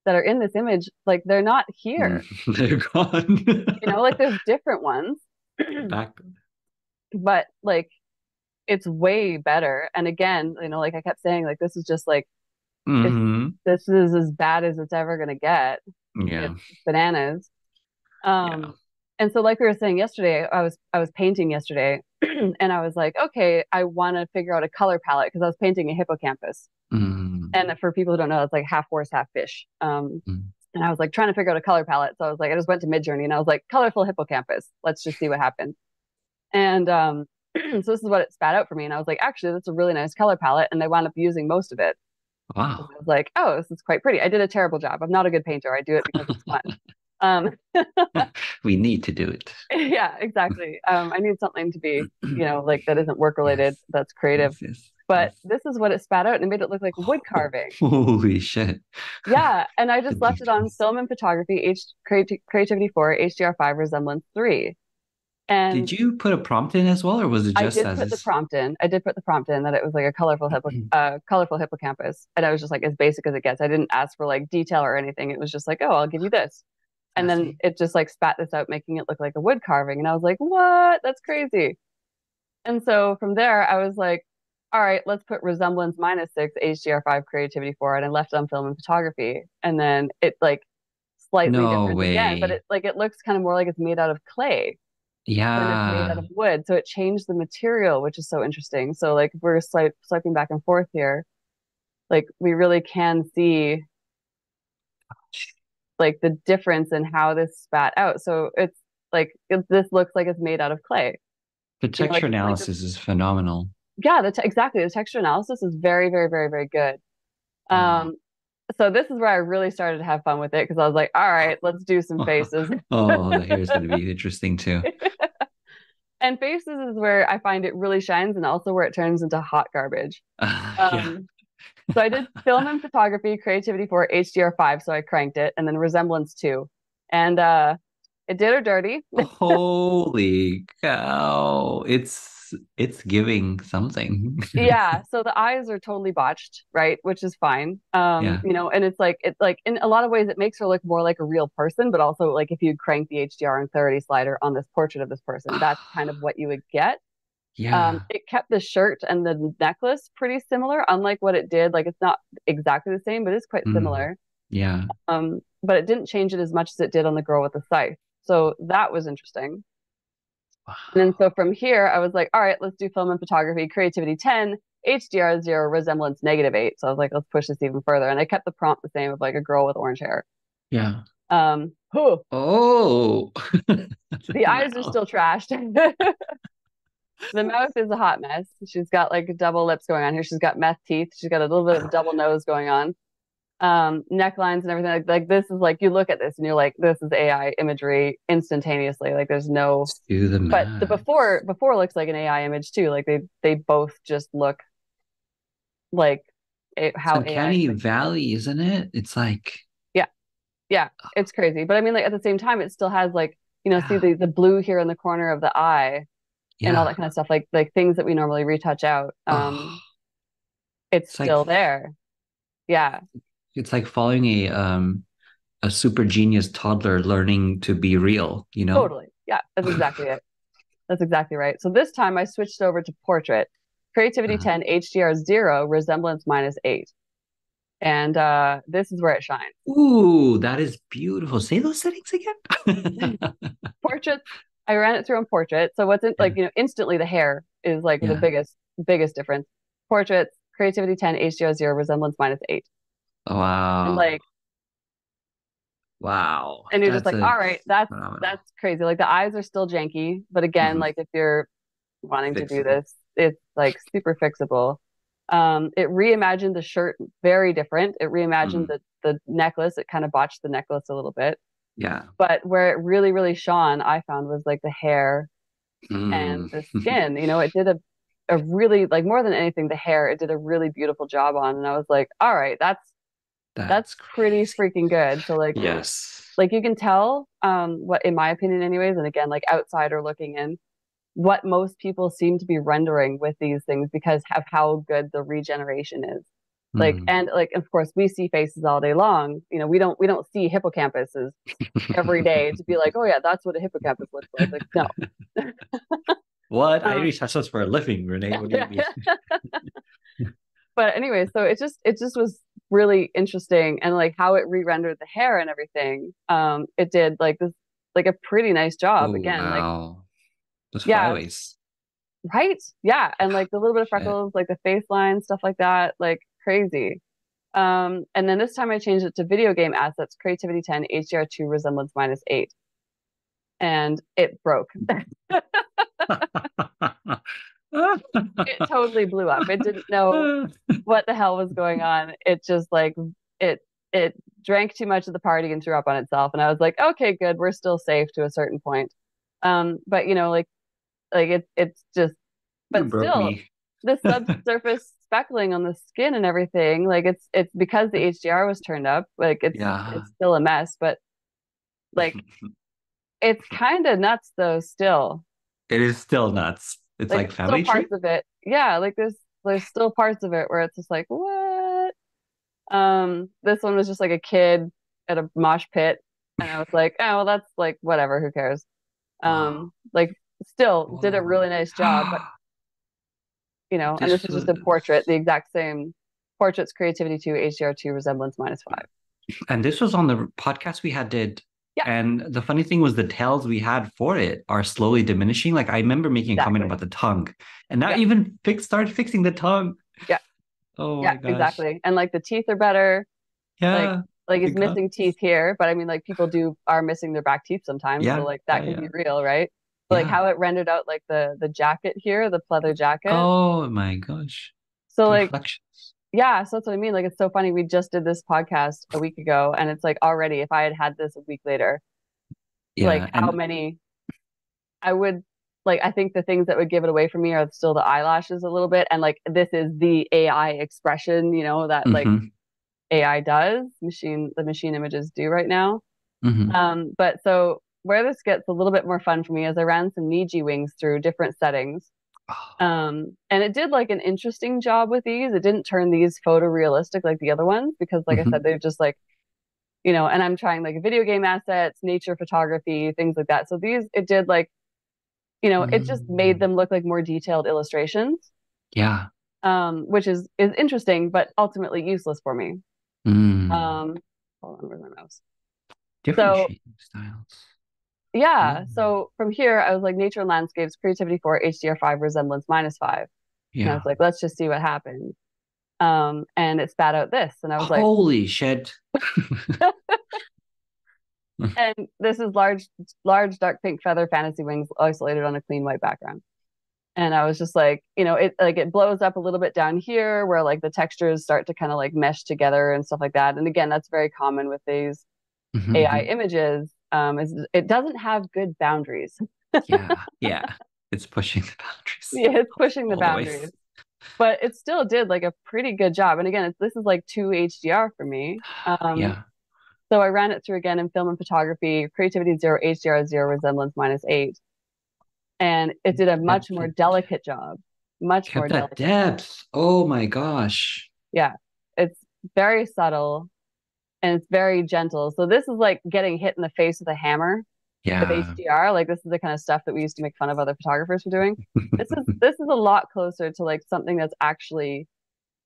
that are in this image, like they're not here. they're gone. you know, like there's different ones. Back. But like it's way better. And again, you know, like I kept saying, like this is just like mm-hmm. this is as bad as it's ever gonna get. Yeah. It's bananas. Um yeah. and so like we were saying yesterday, I was I was painting yesterday and I was like, okay, I want to figure out a color palette because I was painting a hippocampus. Mm. And for people who don't know, it's like half horse, half fish. Um, mm. And I was like trying to figure out a color palette. So I was like, I just went to Midjourney and I was like, colorful hippocampus. Let's just see what happens. And um, so this is what it spat out for me. And I was like, actually, that's a really nice color palette. And I wound up using most of it. Wow. I was like, oh, this is quite pretty. I did a terrible job. I'm not a good painter. I do it because it's fun. Um, we need to do it. Yeah, exactly. Um, I need something to be, you know, like that isn't work related, yes. that's creative. Yes, yes, but this is what it spat out and it made it look like wood carving. Holy shit. Yeah. And I just left it on film and photography, H creativity four, HDR5 resemblance three. And did you put a prompt in as well, or was it just? As I did put the prompt in. I did put the prompt in that it was like a colorful hippo, uh, colorful hippocampus, and I was just like as basic as it gets. I didn't ask for like detail or anything. It was just like, oh, I'll give you this, and then it just like spat this out, making it look like a wood carving, and I was like, what? That's crazy. And so from there, I was like, all right, let's put resemblance minus six, HDR5 creativity four, and I left on film and photography, and then it like slightly no different way. again, but it like it looks kind of more like it's made out of clay yeah it's made out of wood. So it changed the material which is so interesting. So like we're swipe, swiping back and forth here. Like we really can see like the difference in how this spat out so it's like it, this looks like it's made out of clay the texture you know, like, analysis like is phenomenal yeah the exactly the texture analysis is very very very very good um so this is where I really started to have fun with it because I was like, all right, let's do some faces. oh, the hair is going to be interesting too. and faces is where I find it really shines and also where it turns into hot garbage. Uh, um, yeah. So I did film and photography, creativity for HDR5. So I cranked it and then resemblance two. And uh, it did her dirty. Holy cow. It's it's giving something. yeah. So the eyes are totally botched, right? Which is fine. Um, yeah. you know, and it's like it's like in a lot of ways it makes her look more like a real person, but also like if you crank the HDR and clarity slider on this portrait of this person, that's kind of what you would get. Yeah. Um, it kept the shirt and the necklace pretty similar, unlike what it did. Like it's not exactly the same, but it's quite mm. similar. Yeah. Um, but it didn't change it as much as it did on the girl with the scythe. So that was interesting. Wow. And then so from here, I was like, all right, let's do film and photography, creativity 10, HDR 0, resemblance negative 8. So I was like, let's push this even further. And I kept the prompt the same of like a girl with orange hair. Yeah. Um, whew. Oh, the eyes are still trashed. the mouth is a hot mess. She's got like double lips going on here. She's got meth teeth. She's got a little bit of a double nose going on. Um, necklines and everything like, like this is like you look at this and you're like this is AI imagery instantaneously. Like there's no the but the before before looks like an AI image too. Like they they both just look like it, how it's uncanny AI valley isn't it? It's like yeah. Yeah. It's crazy. But I mean like at the same time it still has like you know yeah. see the the blue here in the corner of the eye yeah. and all that kind of stuff like like things that we normally retouch out um oh. it's, it's, still like, there. Yeah. It's like following a um a super genius toddler learning to be real you know? Totally. Yeah that's exactly it. That's exactly right. So this time i switched over to portrait. Creativity uh-huh. 10 hdr 0 resemblance minus 8 and uh this is where it shines. Ooh that is beautiful. Say those settings again. Portrait i ran it through on portrait so what's in like you know instantly the hair is like yeah. the biggest biggest difference portraits creativity 10 hdr 0 resemblance minus 8 Wow. And like Wow. And you're that's just like, all right, that's phenomenal. that's crazy. Like the eyes are still janky, but again, mm-hmm. like if you're wanting fixable. to do this, it's like super fixable. Um, it reimagined the shirt very different. It reimagined mm-hmm. the the necklace. It kind of botched the necklace a little bit. Yeah. But where it really, really shone, I found was like the hair mm. and the skin. you know, it did a a really like more than anything, the hair, it did a really beautiful job on. And I was like, all right, that's that's, that's pretty freaking good. So like yes. Like you can tell um what in my opinion anyways and again like outsider looking in what most people seem to be rendering with these things because of how good the regeneration is. Like mm. and like of course we see faces all day long. You know, we don't we don't see hippocampuses every day to be like, oh yeah, that's what a hippocampus looks like. Like no. what? Um, I research this for a living, Renee. What do you mean? but anyway, so it just it just was really interesting and like how it re-rendered the hair and everything um it did like this like a pretty nice job oh, again wow. like Those yeah flyaways. right yeah and like the little bit of freckles like the face line stuff like that like crazy um and then this time i changed it to video game assets creativity 10 hdr2 resemblance minus 8 and it broke it totally blew up. It didn't know what the hell was going on. It just like it it drank too much of the party and threw up on itself. And I was like, okay, good, we're still safe to a certain point. Um, but you know, like like it's it's just but still me. the subsurface speckling on the skin and everything, like it's it's because the HDR was turned up, like it's yeah. it's still a mess, but like it's kind of nuts though still. It is still nuts. It's like, like family parts of it. Yeah, like there's there's still parts of it where it's just like what. Um, this one was just like a kid at a mosh pit, and I was like, oh well, that's like whatever. Who cares? Um, wow. like still wow. did a really nice job, but you know, this and this is just a portrait, the exact same portraits creativity two HDR two resemblance minus five. And this was on the podcast we had did yeah. And the funny thing was the tails we had for it are slowly diminishing. Like I remember making exactly. a comment about the tongue, and now yeah. even fix started fixing the tongue. Yeah. Oh yeah, exactly. And like the teeth are better. Yeah. Like, like he's missing teeth here, but I mean, like people do are missing their back teeth sometimes. Yeah. So like that yeah, can be real, right? Like how it rendered out like the the jacket here, the pleather jacket. Oh my gosh. So like yeah so that's what i mean like it's so funny we just did this podcast a week ago and it's like already if i had had this a week later yeah, like how and... many i would like i think the things that would give it away for me are still the eyelashes a little bit and like this is the ai expression you know that mm-hmm. like ai does machine the machine images do right now mm-hmm. um but so where this gets a little bit more fun for me is i ran some niji wings through different settings um, and it did like an interesting job with these. It didn't turn these photorealistic like the other ones because, like mm-hmm. I said, they're just like, you know, and I'm trying like video game assets, nature photography, things like that. So these, it did like, you know, mm. it just made mm. them look like more detailed illustrations. Yeah. Um, which is is interesting, but ultimately useless for me. Mm. Um, hold on, where's my mouse? Different so, styles. Yeah. Mm-hmm. So from here, I was like, nature and landscapes, creativity four, HDR five, resemblance minus five. Yeah. And I was like, let's just see what happens. Um, and it spat out this, and I was like, holy shit. and this is large, large dark pink feather fantasy wings isolated on a clean white background. And I was just like, you know, it like it blows up a little bit down here where like the textures start to kind of like mesh together and stuff like that. And again, that's very common with these mm-hmm. AI mm-hmm. images um, is it doesn't have good boundaries. yeah, yeah, it's pushing the boundaries. Yeah, it's pushing the Always. boundaries. But it still did like a pretty good job. And again, this is like two HDR for me. Um, yeah. So I ran it through again in film and photography, creativity zero, HDR zero, resemblance minus eight, and it did a much more delicate job. Much Kept more that delicate. depth. Oh my gosh. Yeah, it's very subtle and it's very gentle. So this is like getting hit in the face with a hammer. Yeah. With HDR, like this is the kind of stuff that we used to make fun of other photographers for doing. this is this is a lot closer to like something that's actually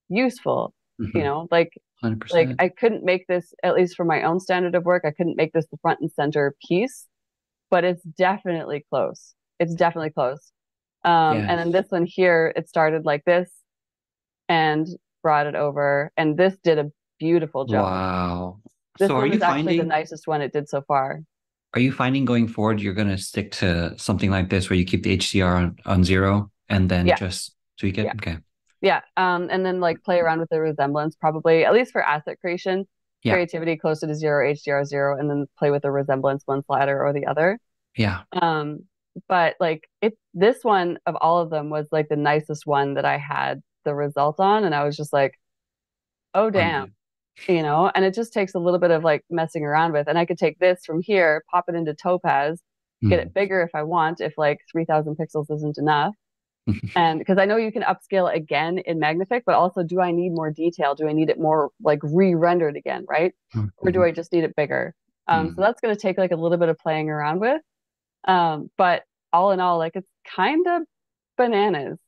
useful. Mm-hmm. You know, like 100%. like I couldn't make this at least for my own standard of work. I couldn't make this the front and center piece, but it's definitely close. It's definitely close. Um, yes. And then this one here, it started like this, and brought it over, and this did a beautiful job. Wow. This so one are you finding the nicest one it did so far. Are you finding going forward you're going to stick to something like this where you keep the HDR on, on zero and then yeah. just tweak it? Yeah. Okay. Yeah. Um, and then like play around with the resemblance, probably at least for asset creation, yeah. creativity closer to zero, HDR zero, and then play with the resemblance one slider or the other. Yeah. Um, but like it, this one of all of them was like the nicest one that I had the result on, and I was just like, oh damn, you know, and it just takes a little bit of like messing around with. And I could take this from here, pop it into Topaz, mm. get it hmm. bigger if I want, if like 3000 pixels isn't enough. and because I know you can upscale again in Magnific, but also do I need more detail? Do I need it more like re-rendered again, right? Or do I just need it bigger? Um, mm. So that's going to take like a little bit of playing around with. Um, but all in all, like it's kind of bananas.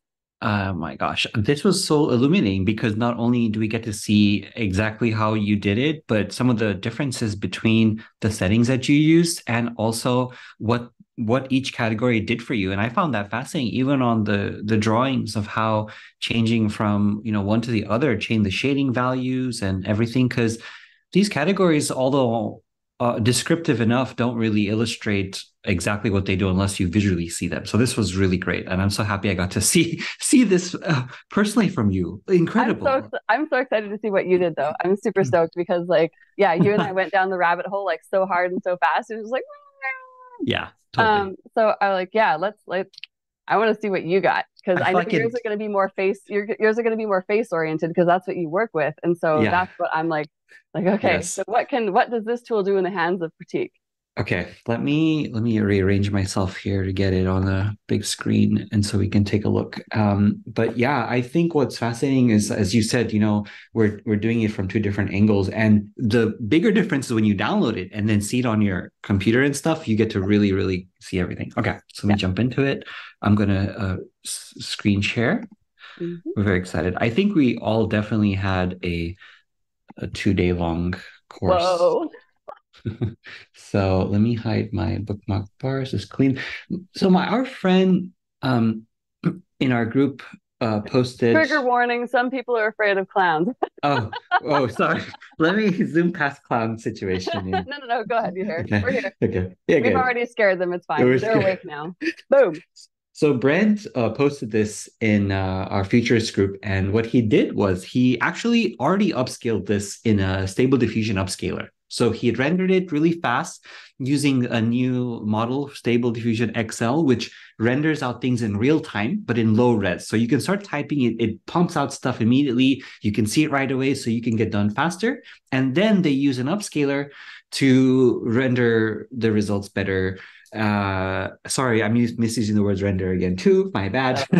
Oh my gosh, this was so illuminating because not only do we get to see exactly how you did it, but some of the differences between the settings that you used and also what what each category did for you. And I found that fascinating, even on the the drawings of how changing from you know one to the other, change the shading values and everything. Because these categories, although uh, descriptive enough don't really illustrate exactly what they do unless you visually see them. So this was really great, and I'm so happy I got to see see this uh, personally from you. Incredible! I'm so, I'm so excited to see what you did, though. I'm super hmm. stoked because, like, yeah, you and I went down the rabbit hole like so hard and so fast. It was like, yeah, totally. Um, so I like, yeah, let's like, I want to see what you got because I, I know like yours it... are going to be more face. Yours are going to be more face oriented because that's what you work with, and so yeah. that's what I'm like. Like, okay, yes. so what can what does this tool do in the hands of Pratik? Okay, let me let me rearrange myself here to get it on the big screen, and so we can take a look. Um, but yeah, I think what's fascinating is, as you said, you know, we're we're doing it from two different angles, and the bigger difference is when you download it and then see it on your computer and stuff. You get to really really see everything. Okay, so let me yeah. jump into it. I'm gonna uh, s- screen share. Mm-hmm. We're very excited. I think we all definitely had a a two day long course. Whoa so let me hide my bookmark bars. It's clean. So my our friend um in our group uh posted trigger warning some people are afraid of clowns oh oh sorry let me zoom past clown situation no no no go ahead you here okay. we're here okay yeah, we've good. already scared them it's fine they're scared. awake now boom so Brent uh, posted this in uh, our futures group, and what he did was he actually already upscaled this in a stable diffusion upscaler. So he had rendered it really fast using a new model, Stable Diffusion XL, which renders out things in real time, but in low res. So you can start typing it, it pumps out stuff immediately. You can see it right away, so you can get done faster. And then they use an upscaler to render the results better uh sorry i'm misusing the words render again too my bad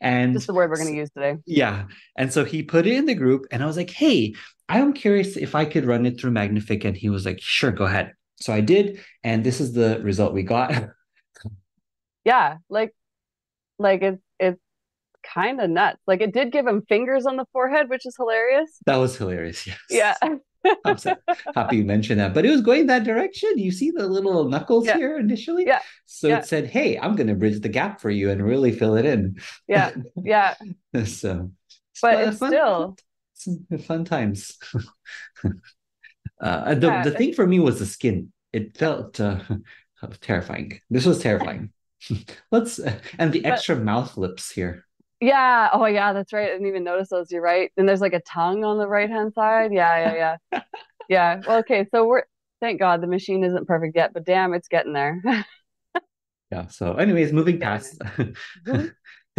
and just the word we're going to use today yeah and so he put it in the group and i was like hey i'm curious if i could run it through magnific and he was like sure go ahead so i did and this is the result we got yeah like like it's it's kind of nuts like it did give him fingers on the forehead which is hilarious that was hilarious yes yeah I'm so happy you mentioned that. But it was going that direction. You see the little knuckles yeah. here initially? Yeah. So yeah. it said, hey, I'm going to bridge the gap for you and really fill it in. Yeah. Yeah. so, but it's fun, still fun times. uh, the, yeah. the thing for me was the skin. It felt uh, terrifying. This was terrifying. Let's, uh, and the extra but, mouth lips here. Yeah. Oh, yeah. That's right. I didn't even notice those. You're right. And there's like a tongue on the right hand side. Yeah. Yeah. Yeah. yeah. Well, okay. So we're, thank God the machine isn't perfect yet, but damn, it's getting there. yeah. So, anyways, moving past.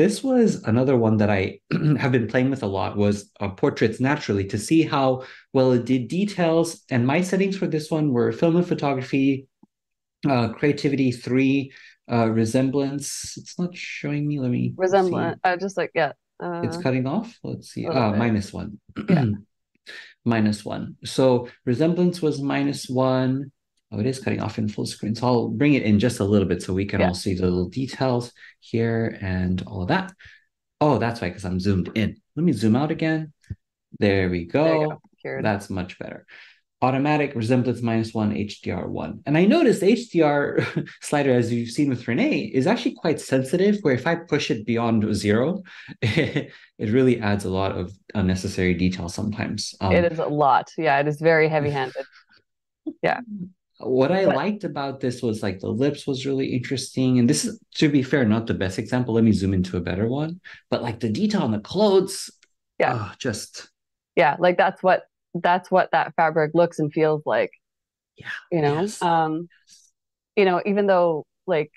This was another one that I have been playing with a lot was uh, portraits naturally to see how well it did details. And my settings for this one were film and photography, uh, creativity three, uh, resemblance. It's not showing me. Let me resemblance. Uh, just like yeah. Uh, it's cutting off. Let's see. Ah, minus one. Yeah. minus one. So resemblance was minus one. Oh, it is cutting off in full screen. So I'll bring it in just a little bit so we can yeah. all see the little details here and all of that. Oh, that's why, because I'm zoomed in. Let me zoom out again. There we go. There go. That's much better automatic resemblance minus one, HDR one. And I noticed HDR slider, as you've seen with Renee, is actually quite sensitive, where if I push it beyond zero, it, really adds a lot of unnecessary detail sometimes. Um, it is a lot. Yeah, it is very heavy handed. yeah. What I but, liked about this was like the lips was really interesting. And this is, to be fair, not the best example. Let me zoom into a better one. But like the detail on the clothes, yeah, oh, just yeah, like that's what that's what that fabric looks and feels like yeah you know yes. um you know even though like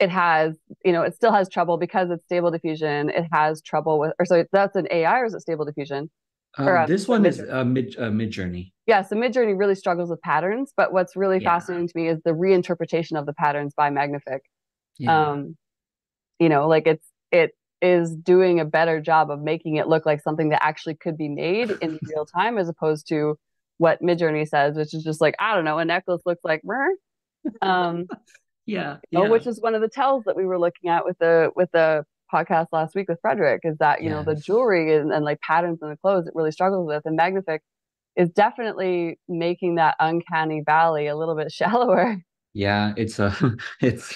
it has you know it still has trouble because it's stable diffusion it has trouble with or so that's an ai or is it stable diffusion uh, this one is a mid uh, Midjourney yeah so Midjourney really struggles with patterns but what's really yeah. fascinating to me is the reinterpretation of the patterns by magnific yeah. um you know like it's it is doing a better job of making it look like something that actually could be made in real time as opposed to what Midjourney says, which is just like, I don't know, a necklace looks like mer. Um yeah, yeah. Oh, which is one of the tells that we were looking at with the with the podcast last week with Frederick is that, you yes. know, the jewelry and, and like patterns in the clothes it really struggles with. And Magnific is definitely making that uncanny valley a little bit shallower. Yeah, it's uh, a it's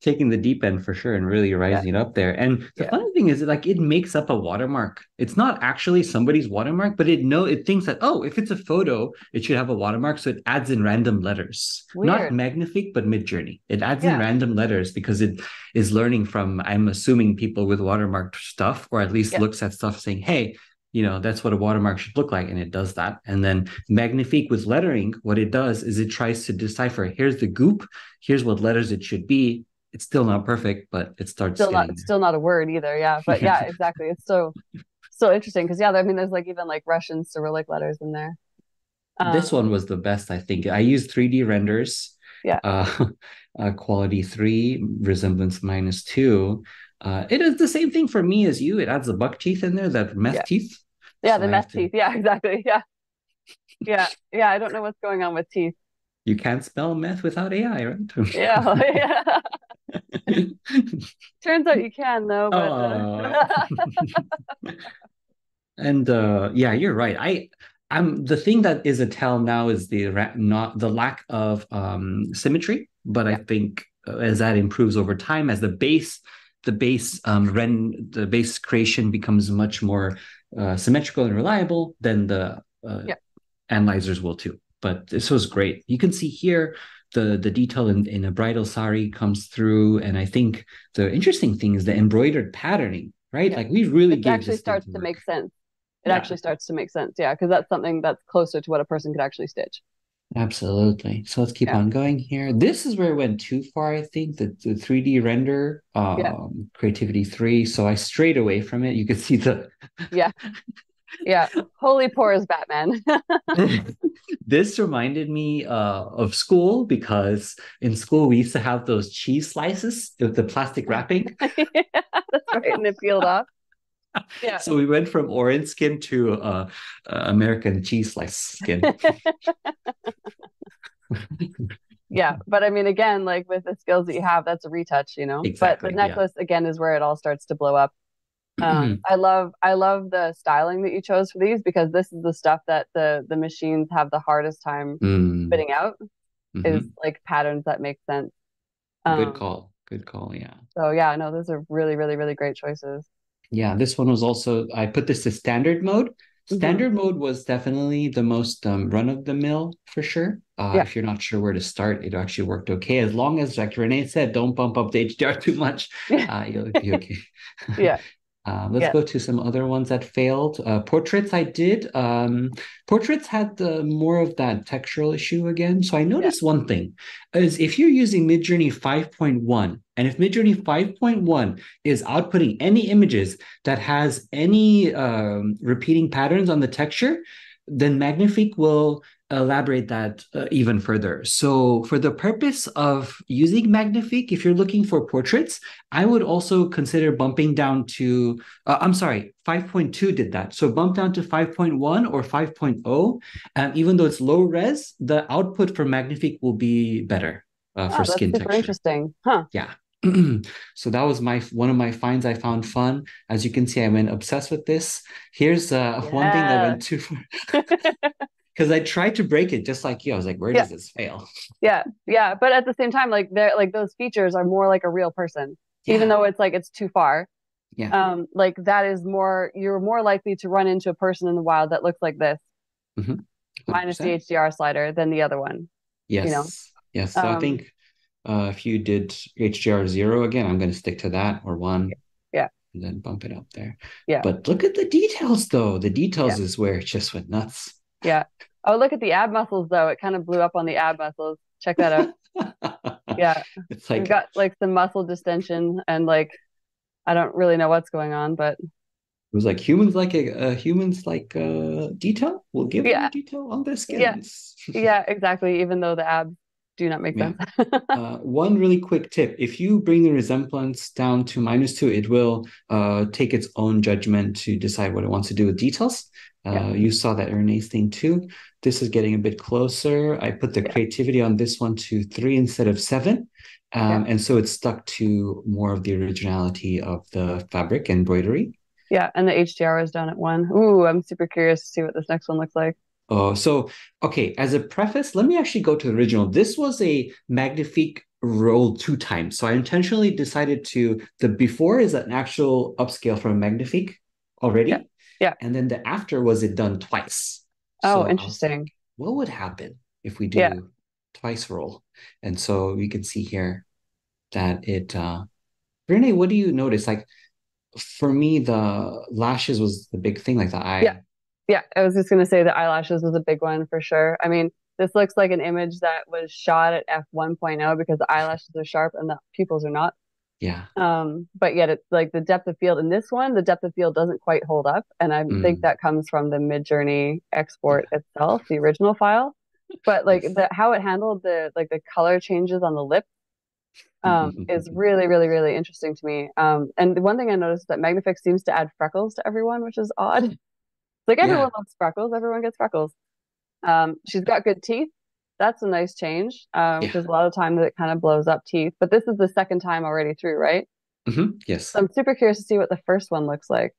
taking the deep end for sure and really rising yeah. up there. And the yeah. funny thing is, like, it makes up a watermark. It's not actually somebody's watermark, but it know it thinks that oh, if it's a photo, it should have a watermark, so it adds in random letters. Weird. Not Magnifique, but Midjourney. It adds yeah. in random letters because it is learning from. I'm assuming people with watermarked stuff, or at least looks at stuff saying, hey you know that's what a watermark should look like and it does that. And then magnifique with lettering what it does is it tries to decipher here's the goop here's what letters it should be. It's still not perfect but it starts still not still not a word either yeah. But yeah exactly. It's so so interesting because yeah i mean there's like even like russian cyrillic letters in there. Um, this one was the best i think. I used 3d renders yeah. uh, uh, quality three resemblance minus two uh, it is the same thing for me as you. It adds the buck teeth in there, that meth yeah. teeth. Yeah, so the meth to... teeth. Yeah, exactly. Yeah. Yeah. Yeah. I don't know what's going on with teeth. You can't spell meth without AI, right? yeah. yeah. Turns out you can though. But, uh... and uh, yeah, you're right. I I'm the thing that is a tell now is the not the lack of um, symmetry, but yeah. I think uh, as that improves over time, as the base the base um, ren the base creation becomes much more uh, symmetrical and reliable, then the uh, yeah. analyzers will too. But this was great. You can see here the the detail in, in a bridal sari comes through, and I think the interesting thing is the embroidered patterning, right? Yeah. Like we really it actually starts to make sense. It yeah. actually starts to make sense, yeah, because that's something that's closer to what a person could actually stitch. Absolutely. So let's keep yeah. on going here. This is where it went too far, I think, the, the 3D render, um, yeah. Creativity 3. So I strayed away from it. You could see the. yeah. Yeah. Holy pores Batman. this reminded me uh, of school because in school we used to have those cheese slices with the plastic wrapping. yeah, that's right. And it peeled off yeah. So we went from orange skin to uh, uh, American cheese slice skin. yeah, but I mean, again, like with the skills that you have, that's a retouch, you know. Exactly, but the necklace yeah. again is where it all starts to blow up. Um, I love I love the styling that you chose for these because this is the stuff that the the machines have the hardest time mm. spitting out. Mm-hmm. Is like patterns that make sense. Um, Good call. Good call. Yeah. So yeah, no, those are really, really, really great choices. Yeah, this one was also, I put this to standard mode. Mm-hmm. Standard mm-hmm. mode was definitely the most um, run of the mill for sure. Uh, yeah. If you're not sure where to start, it actually worked okay. As long as, like Renee said, don't bump up the HDR too much, uh, you'll be okay. yeah. Uh, let's yeah. go to some other ones that failed. Uh, portraits, I did. Um, portraits had the, more of that textural issue again. So I noticed yeah. one thing is if you're using Midjourney 5.1, and if Midjourney 5.1 is outputting any images that has any um, repeating patterns on the texture, then Magnifique will elaborate that uh, even further. So, for the purpose of using Magnifique, if you're looking for portraits, I would also consider bumping down to, uh, I'm sorry, 5.2 did that. So, bump down to 5.1 or 5.0. And even though it's low res, the output for Magnifique will be better uh, for oh, skin texture. interesting. Huh. Yeah. so that was my one of my finds I found fun. As you can see, I went obsessed with this. Here's uh, yeah. one thing that went too far. because I tried to break it just like you. I was like, where yeah. does this fail? Yeah, yeah. But at the same time, like they're like those features are more like a real person, yeah. even though it's like it's too far. Yeah. Um, like that is more you're more likely to run into a person in the wild that looks like this, mm-hmm. minus the HDR slider than the other one. Yes. You know? Yes. So um, I think uh, if you did HDR zero again, I'm going to stick to that or one. Yeah. And then bump it up there. Yeah. But look at the details though. The details yeah. is where it just went nuts. Yeah. Oh, look at the ab muscles though. It kind of blew up on the ab muscles. Check that out. yeah. It's like We've got like some muscle distension and like I don't really know what's going on, but it was like humans like a, humans like uh detail. We'll give yeah. detail on their skins. Yeah. yeah, exactly. Even though the abs do not make yeah. sense. uh, one really quick tip: if you bring the resemblance down to minus two, it will uh, take its own judgment to decide what it wants to do with details. Uh, yeah. You saw that Renee's thing too. This is getting a bit closer. I put the yeah. creativity on this one to three instead of seven. Um. And so it's stuck to more of the originality of the fabric embroidery. Yeah, and the HDR is down at one. Ooh, I'm super curious to see what this next one looks like. Oh, so okay. As a preface, let me actually go to the original. This was a Magnifique roll two times. So I intentionally decided to the before is an actual upscale from Magnifique already. Yeah. yeah. And then the after was it done twice. Oh, so interesting. What would happen if we do yeah. twice roll? And so you can see here that it uh Renee, what do you notice? Like for me, the lashes was the big thing, like the eye. Yeah. Yeah. I was just gonna say the eyelashes was a big one for sure. I mean, this looks like an image that was shot at f 1.0 because the eyelashes are sharp and the pupils are not. Yeah. Um, but yet it's like the depth of field in this one, the depth of field doesn't quite hold up. And I mm. think that comes from the Midjourney export itself, the original file. But like the how it handled the like the color changes on the lip um, is really, really, really interesting to me. Um, and the one thing I noticed is that Magnifique seems to add freckles to everyone, which is odd. Like everyone yeah. loves freckles, everyone gets freckles. Um, she's got good teeth. That's a nice change um, because yeah. a lot of times it kind of blows up teeth. But this is the second time already through, right? Mm-hmm. Yes. So I'm super curious to see what the first one looks like.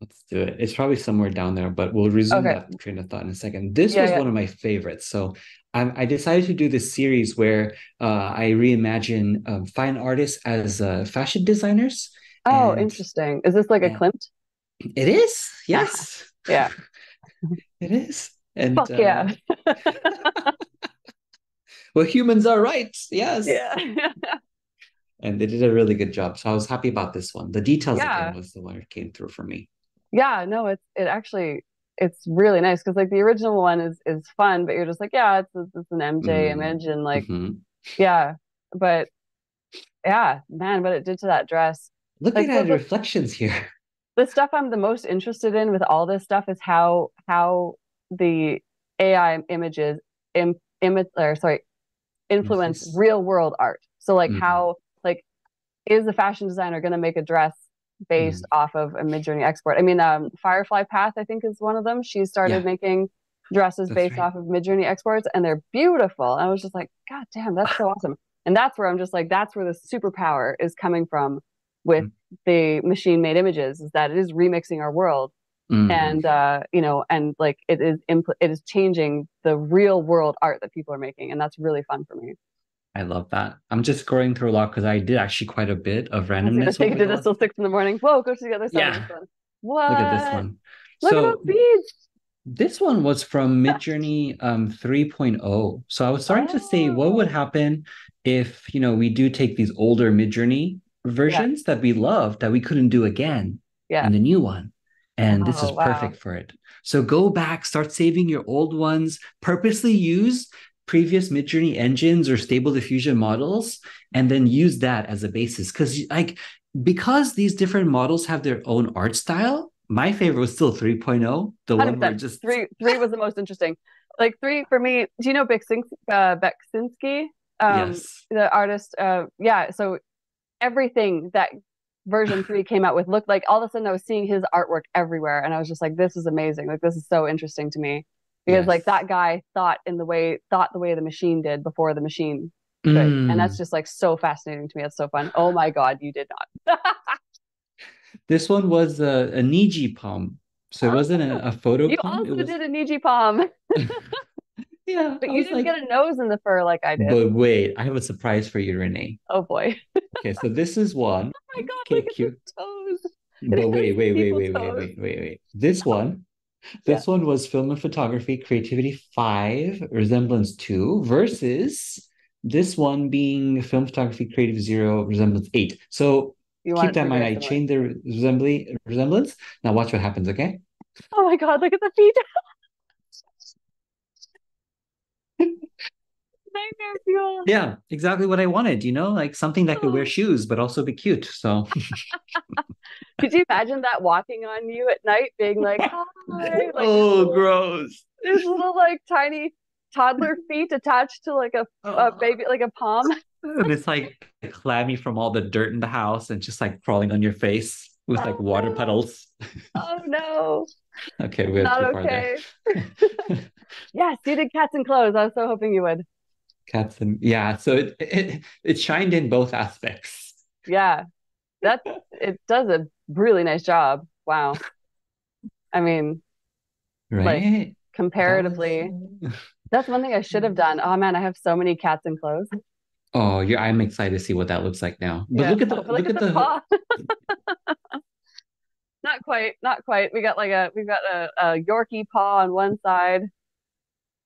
Let's do it. It's probably somewhere down there, but we'll resume okay. that train of thought in a second. This yeah, was yeah. one of my favorites. So I, I, decided to do this series where uh, I reimagine um, fine artists as uh, fashion designers. Oh, and, interesting. Is this like a Klimt? It is. Yes. Yeah. it is. And Fuck yeah. Uh, well, humans are right. Yes. Yeah. and they did a really good job. So I was happy about this one. The details yeah. again was the one that came through for me. Yeah, no, it's it actually it's really nice because like the original one is is fun, but you're just like, yeah, it's it's an MJ mm. image and like, mm-hmm. yeah, but yeah, man, what it did to that dress. Look like, at the reflections here. The stuff I'm the most interested in with all this stuff is how how the AI images Im, Im, or sorry influence real world art. So like mm-hmm. how like is the fashion designer going to make a dress based mm-hmm. off of a Midjourney export? I mean, um, Firefly Path I think is one of them. She started yeah. making dresses that's based right. off of Midjourney exports, and they're beautiful. And I was just like, God damn, that's so awesome. And that's where I'm just like, that's where the superpower is coming from with mm-hmm. The machine made images is that it is remixing our world Mm-hmm. and uh, you know and like it is impl- it is changing the real world art that people are making and that's really fun for me I love that. I'm just scrolling through a lot because I did actually quite a bit of randomness. I did this till six in the morning. Whoa, go to the other side. Yeah. What? Look at this one. Look so, at those beads. This one was from Midjourney um, 3.0. So I was starting oh. to say, what would oh. happen if you know we do take these older Midjourney versions yeah. that we love that we couldn't do again yeah. in the new one? and oh, this is wow. perfect for it. So go back, start saving your old ones, purposely use previous Midjourney engines or stable diffusion models, and then use that as a basis. Because like because these different models have their own art style, my favorite was still 3.0, the one where just three three was the most interesting. Like three for me, do you know Beksinski? Uh, Beksinski? Um, yes. The artist. Uh, yeah. So everything that version three came out with looked like all of a sudden I was seeing his artwork everywhere. And I was just like, this is amazing. Like, this is so interesting to me. Because yes. like that guy thought in the way thought the way the machine did before the machine mm. And that's just like so fascinating to me. That's so fun. Oh my God, you did not. this one was a, a Niji Pom. So it wasn't a, a photo you Pom. also was... did a Niji Pom. Yeah. But you didn't like, get a nose in the fur like I did. But wait, I have a surprise for you, Renee. Oh boy. okay, so this is one. Oh my god, okay, look cute. at toes. But wait, wait, wait, wait, wait, wait, wait, wait. This oh. one, this yeah. one was film and photography, creativity five, resemblance two, versus this one being film photography, creative zero, resemblance eight. So you keep that in mind. I changed the resemblance. Now watch what happens, okay? Oh my god, look at the feet. nightmare fuel. Yeah, exactly what I wanted. You know, like something that could wear oh. shoes but also be cute. So, could you imagine that walking on you at night, being like, Hi, like "Oh, gross!" There's little like tiny toddler feet attached to like a, oh. a baby, like a Pom. and it's like clammy from all the dirt in the house and just like crawling on your face with oh, like water no. puddles. Oh no. okay, we're not okay. yes, you did cats and clothes. I was so hoping you would cats and yeah so it, it it shined in both aspects yeah that it does a really nice job wow i mean right like comparatively that that's one thing i should have done oh man i have so many cats and clothes Oh, yeah, I'm excited to see what that looks like now. But yeah. look at the look, look at, at, the, the... not quite, not quite. We got like a we've got a, a Yorkie paw on one side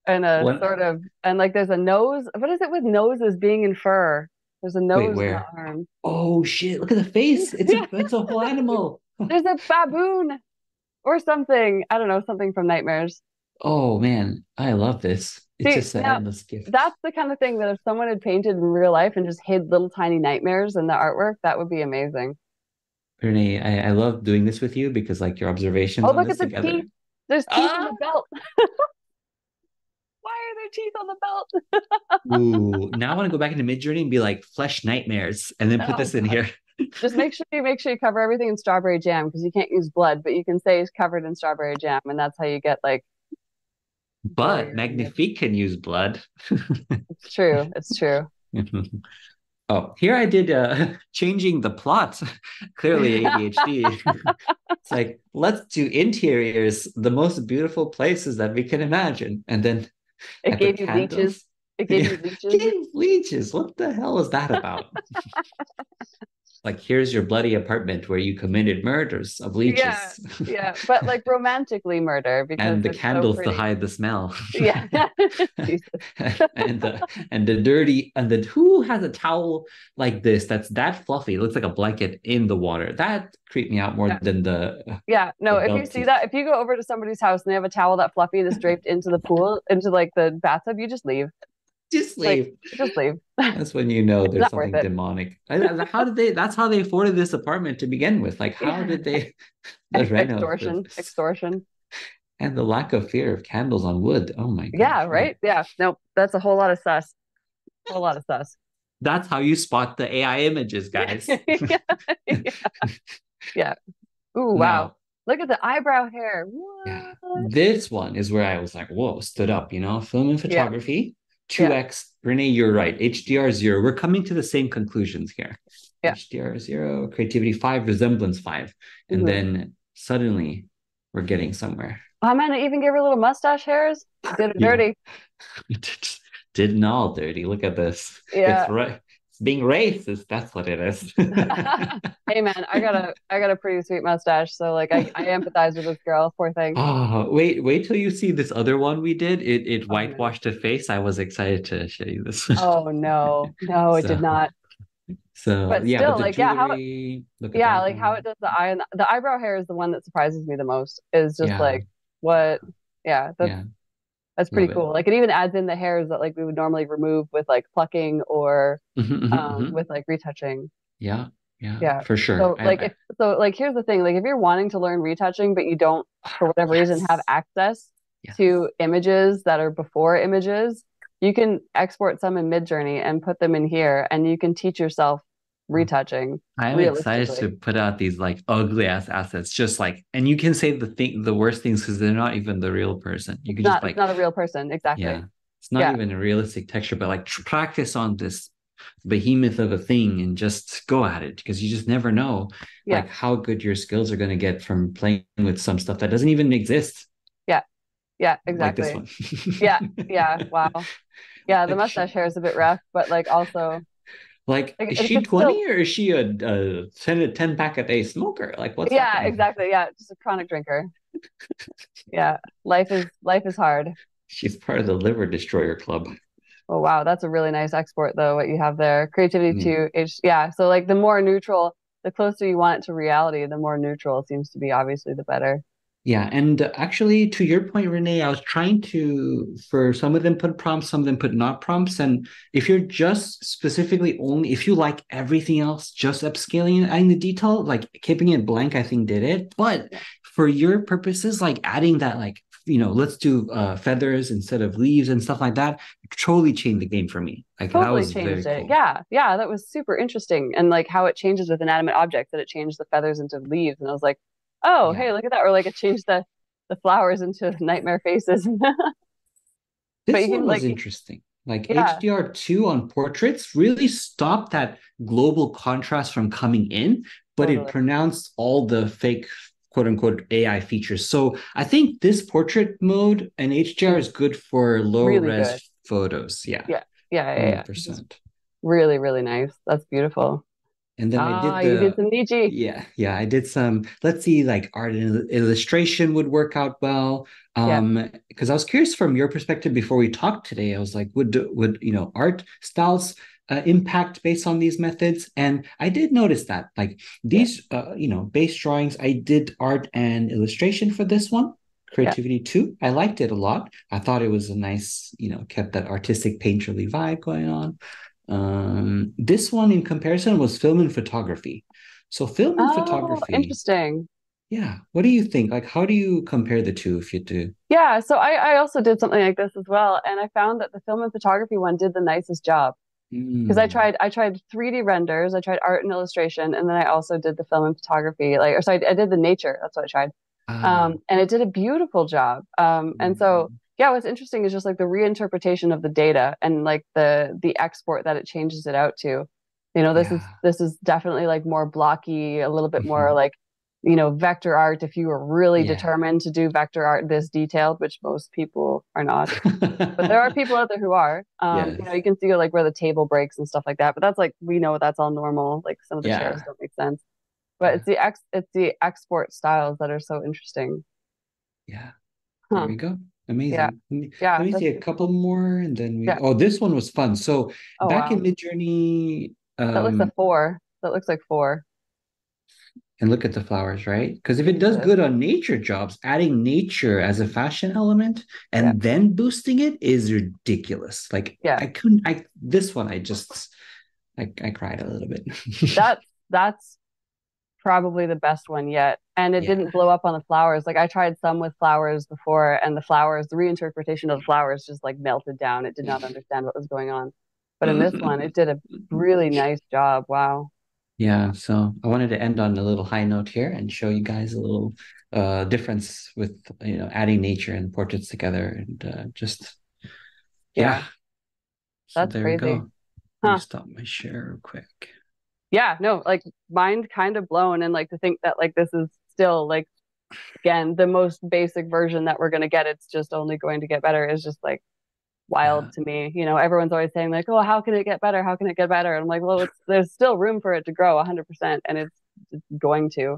and a what? sort of and like there's a nose. What is it with noses being in fur? There's a nose Wait, where? arm. Oh shit! Look at the face. It's a it's a whole animal. there's a baboon or something. I don't know something from Nightmares. Oh man, I love this. It's See, just an endless gift. That's the kind of thing that if someone had painted in real life and just hid little tiny nightmares in the artwork, that would be amazing. Renee, I, I love doing this with you because like your observations. Oh, look at the together. teeth. There's teeth ah! in the belt. Why are there teeth on the belt? Ooh, now I want to go back into Midjourney and be like flesh nightmares, and then put oh, this in here. just make sure you make sure you cover everything in strawberry jam because you can't use blood, but you can say it's covered in strawberry jam, and that's how you get like but Magnifique can use blood. it's true. It's true. oh, here I did uh, changing the plot. Clearly ADHD. it's like let's do interiors, the most beautiful places that we can imagine, and then it gave you candles, leeches. It gave yeah, you leeches. Gave leeches. What the hell is that about? like here's your bloody apartment where you committed murders of leeches. Yeah, yeah, but like romantically murder because and the candles so to hide the smell. Yeah, and the and the dirty and the who has a towel like this that's that fluffy? It looks like a blanket in the water. That creeped me out more yeah. than the. Yeah, no. The if you see that, if you go over to somebody's house and they have a towel that fluffy is draped into the pool, into like the bathtub, you just leave just leave. Like, just leave. That's when you know there's something demonic. How did they? That's how they afforded this apartment to begin with. Like, how did they? The extortion, extortion, and the lack of fear of candles on wood. Oh my god. Yeah. Right. Yeah. No, that's a whole lot of sus. A whole lot of sus. That's how you spot the AI images, guys. yeah. yeah. yeah. Ooh, wow. Look at the eyebrow hair. What? Yeah. This one is where I was like, whoa, stood up, you know, film and photography. 2x yeah. renee you're right. Hdr 0 we're coming to the same conclusions here. Yeah. hdr 0 creativity 5 resemblance 5 and mm-hmm. then suddenly we're getting somewhere. Oh man I even gave her a little mustache hairs? Did it dirty. Didn't all dirty. Look at this. Yeah. It's right being racist that's what it is. Hey man i got a i got a pretty sweet mustache so like i, I empathize with this girl poor thing. Oh wait wait till you see this other one we did. It it oh, whitewashed a face. I was excited to show you this. Oh no. No it so, did not. so but yeah still, like jewelry, yeah how, it, yeah, like how it does the eye and the, the, eyebrow hair is the one that surprises me the most is just yeah. like what yeah that's yeah. That's pretty cool. Like it even adds in the hairs that like we would normally remove with like plucking or mm-hmm, mm-hmm, um, mm-hmm. with like retouching. Yeah, yeah, yeah, for sure. So like I, if so, like here's the thing: like if you're wanting to learn retouching, but you don't for whatever yes. reason have access yes. to images that are before images, you can export some in Midjourney and put them in here, and you can teach yourself Mm. retouching. I'm excited to put out these like ugly ass assets, just like, and you can say the thing, the worst things because they're not even the real person. You can not, just like, not a real person, exactly. Yeah, it's not yeah. even a realistic texture, but like practice on this behemoth of a thing and just go at it because you just never know yeah. like how good your skills are going to get from playing with some stuff that doesn't even exist. Yeah, yeah, exactly. Like yeah, yeah, wow. Yeah, the mustache hair is a bit rough, but like also like, like is she 20 still... or is she a, a 10, 10 pack a day smoker? Like what's Yeah, happening? exactly. Yeah, just a chronic drinker. yeah, life is life is hard. She's part of the liver destroyer club. Oh wow, that's a really nice export though. What you have there, creativity mm. to. Yeah, so like the more neutral, the closer you want it to reality, the more neutral seems to be obviously the better. Yeah, and actually, to your point, Renee, I was trying to for some of them put prompts, some of them put not prompts, and if you're just specifically only if you like everything else, just upscaling adding the detail, like keeping it blank, I think did it. But for your purposes, like adding that, like you know, let's do uh, feathers instead of leaves and stuff like that, totally changed the game for me. Like totally that was changed it. Cool. Yeah, yeah, that was super interesting, and like how it changes with inanimate objects, that it changed the feathers into leaves, and I was like oh, yeah. hey, look at that. Or like it changed the the flowers into nightmare faces. this one was like, interesting. Like yeah. HDR2 on portraits really stopped that global contrast from coming in, but totally. it pronounced all the fake quote unquote AI features. So I think this portrait mode and HDR is good for low really res good. photos. Yeah. Yeah. Yeah. Yeah. 100%. really really nice that's beautiful and then ah, I did the, you did some Niji. Yeah, yeah, I did some. Let's see, like art and illustration would work out well. Um, because yeah. I was curious from your perspective before we talked today. I was like, would would you know art styles uh, impact based on these methods? And I did notice that, like these, yeah. uh, you know, base drawings. I did art and illustration for this one. Creativity yeah. too. I liked it a lot. I thought it was a nice, you know, kept that artistic painterly vibe going on. Um, this one in comparison was film and photography. So film and oh, photography. Interesting. Yeah. What do you think? Like, how do you compare the two if you do? Yeah. So I, I also did something like this as well. And I found that the film and photography one did the nicest job. Because mm. I tried I tried 3D renders, I tried art and illustration, and then I also did the film and photography. Like or sorry, I did the nature. That's what I tried. Ah. Um, and it did a beautiful job. Um, and so mm yeah what's interesting is just like the reinterpretation of the data and like the the export that it changes it out to you know this yeah. is this is definitely like more blocky a little bit mm-hmm. more like you know vector art if you were really yeah. determined to do vector art this detailed which most people are not but there are people out there who are um yes. you know you can see like where the table breaks and stuff like that but that's like we know that's all normal like some of the yeah. chairs don't make sense but it's the ex it's the export styles that are so interesting yeah huh. there we go Amazing. Yeah. Let me, yeah, let me see a couple more and then we yeah. oh this one was fun. So oh, back wow. in Midjourney um, that looks like four. That looks like four. And look at the flowers, right? Because if it does good on nature jobs, adding nature as a fashion element and yeah. then boosting it is ridiculous. Like yeah. I couldn't I this one I just I, I cried a little bit. that's that's probably the best one yet. And it yeah. didn't blow up on the flowers. Like I tried some with flowers before, and the flowers, the reinterpretation of the flowers just like melted down. It did not understand what was going on. But in this one, it did a really nice job. Wow. Yeah. So I wanted to end on a little high note here and show you guys a little uh difference with you know adding nature and portraits together and uh, just yeah. yeah. So That's crazy. Huh. stop my share real quick yeah, no, like mind kind of blown. And like to think that like this is still like, again, the most basic version that we're going to get. It's just only going to get better is just like wild yeah. to me. You know, everyone's always saying like, oh, how can it get better? How can it get better? And I'm like, well, there's still room for it to grow 100%. And it's, it's going to.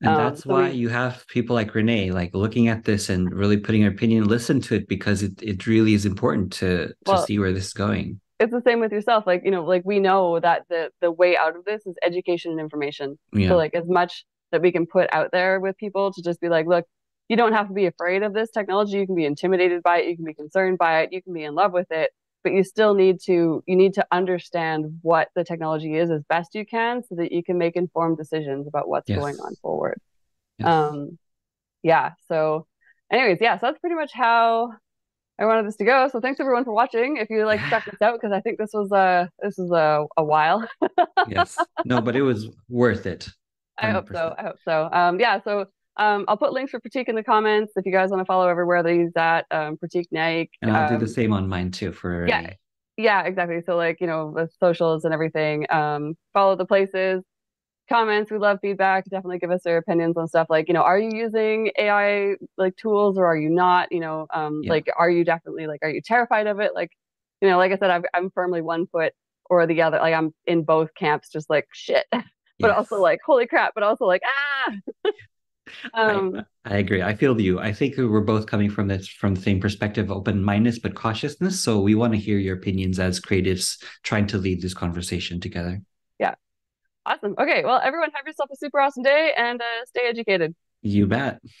And um, that's so why we, you have people like Renee, like looking at this and really putting her opinion, listen to it because it, it really is important to to well, see where this is going it's the same with yourself like you know like we know that the the way out of this is education and information yeah. so like as much that we can put out there with people to just be like look you don't have to be afraid of this technology you can be intimidated by it you can be concerned by it you can be in love with it but you still need to you need to understand what the technology is as best you can so that you can make informed decisions about what's yes. going on forward yes. um yeah so anyways yeah so that's pretty much how I wanted this to go. So thanks everyone for watching. If you like stuck this out, because I think this was a this is a, a while. yes. No, but it was worth it. 100%. I hope so. I hope so. Um, yeah. So um, I'll put links for Pratik in the comments if you guys want to follow everywhere they use that. Um, Pratik Naik. And I'll um, do the um, same on mine too. For yeah, yeah, exactly. So like you know the socials and everything. Um, follow the places comments. We love feedback. Definitely give us your opinions on stuff like, you know, are you using AI like tools or are you not? You know, um, yeah. like, are you definitely like, are you terrified of it? Like, you know, like I said, i am firmly one foot or the other. Like, I'm in both camps, just like shit, but yes. also like, holy crap, but also like, ah. um, I, I, agree. I feel you. I think we're both coming from this from the same perspective, open mindedness but cautiousness. So we want to hear your opinions as creatives trying to lead this conversation together. Yeah awesome. Okay. Well, everyone, have yourself a super awesome day and uh, stay educated. You bet.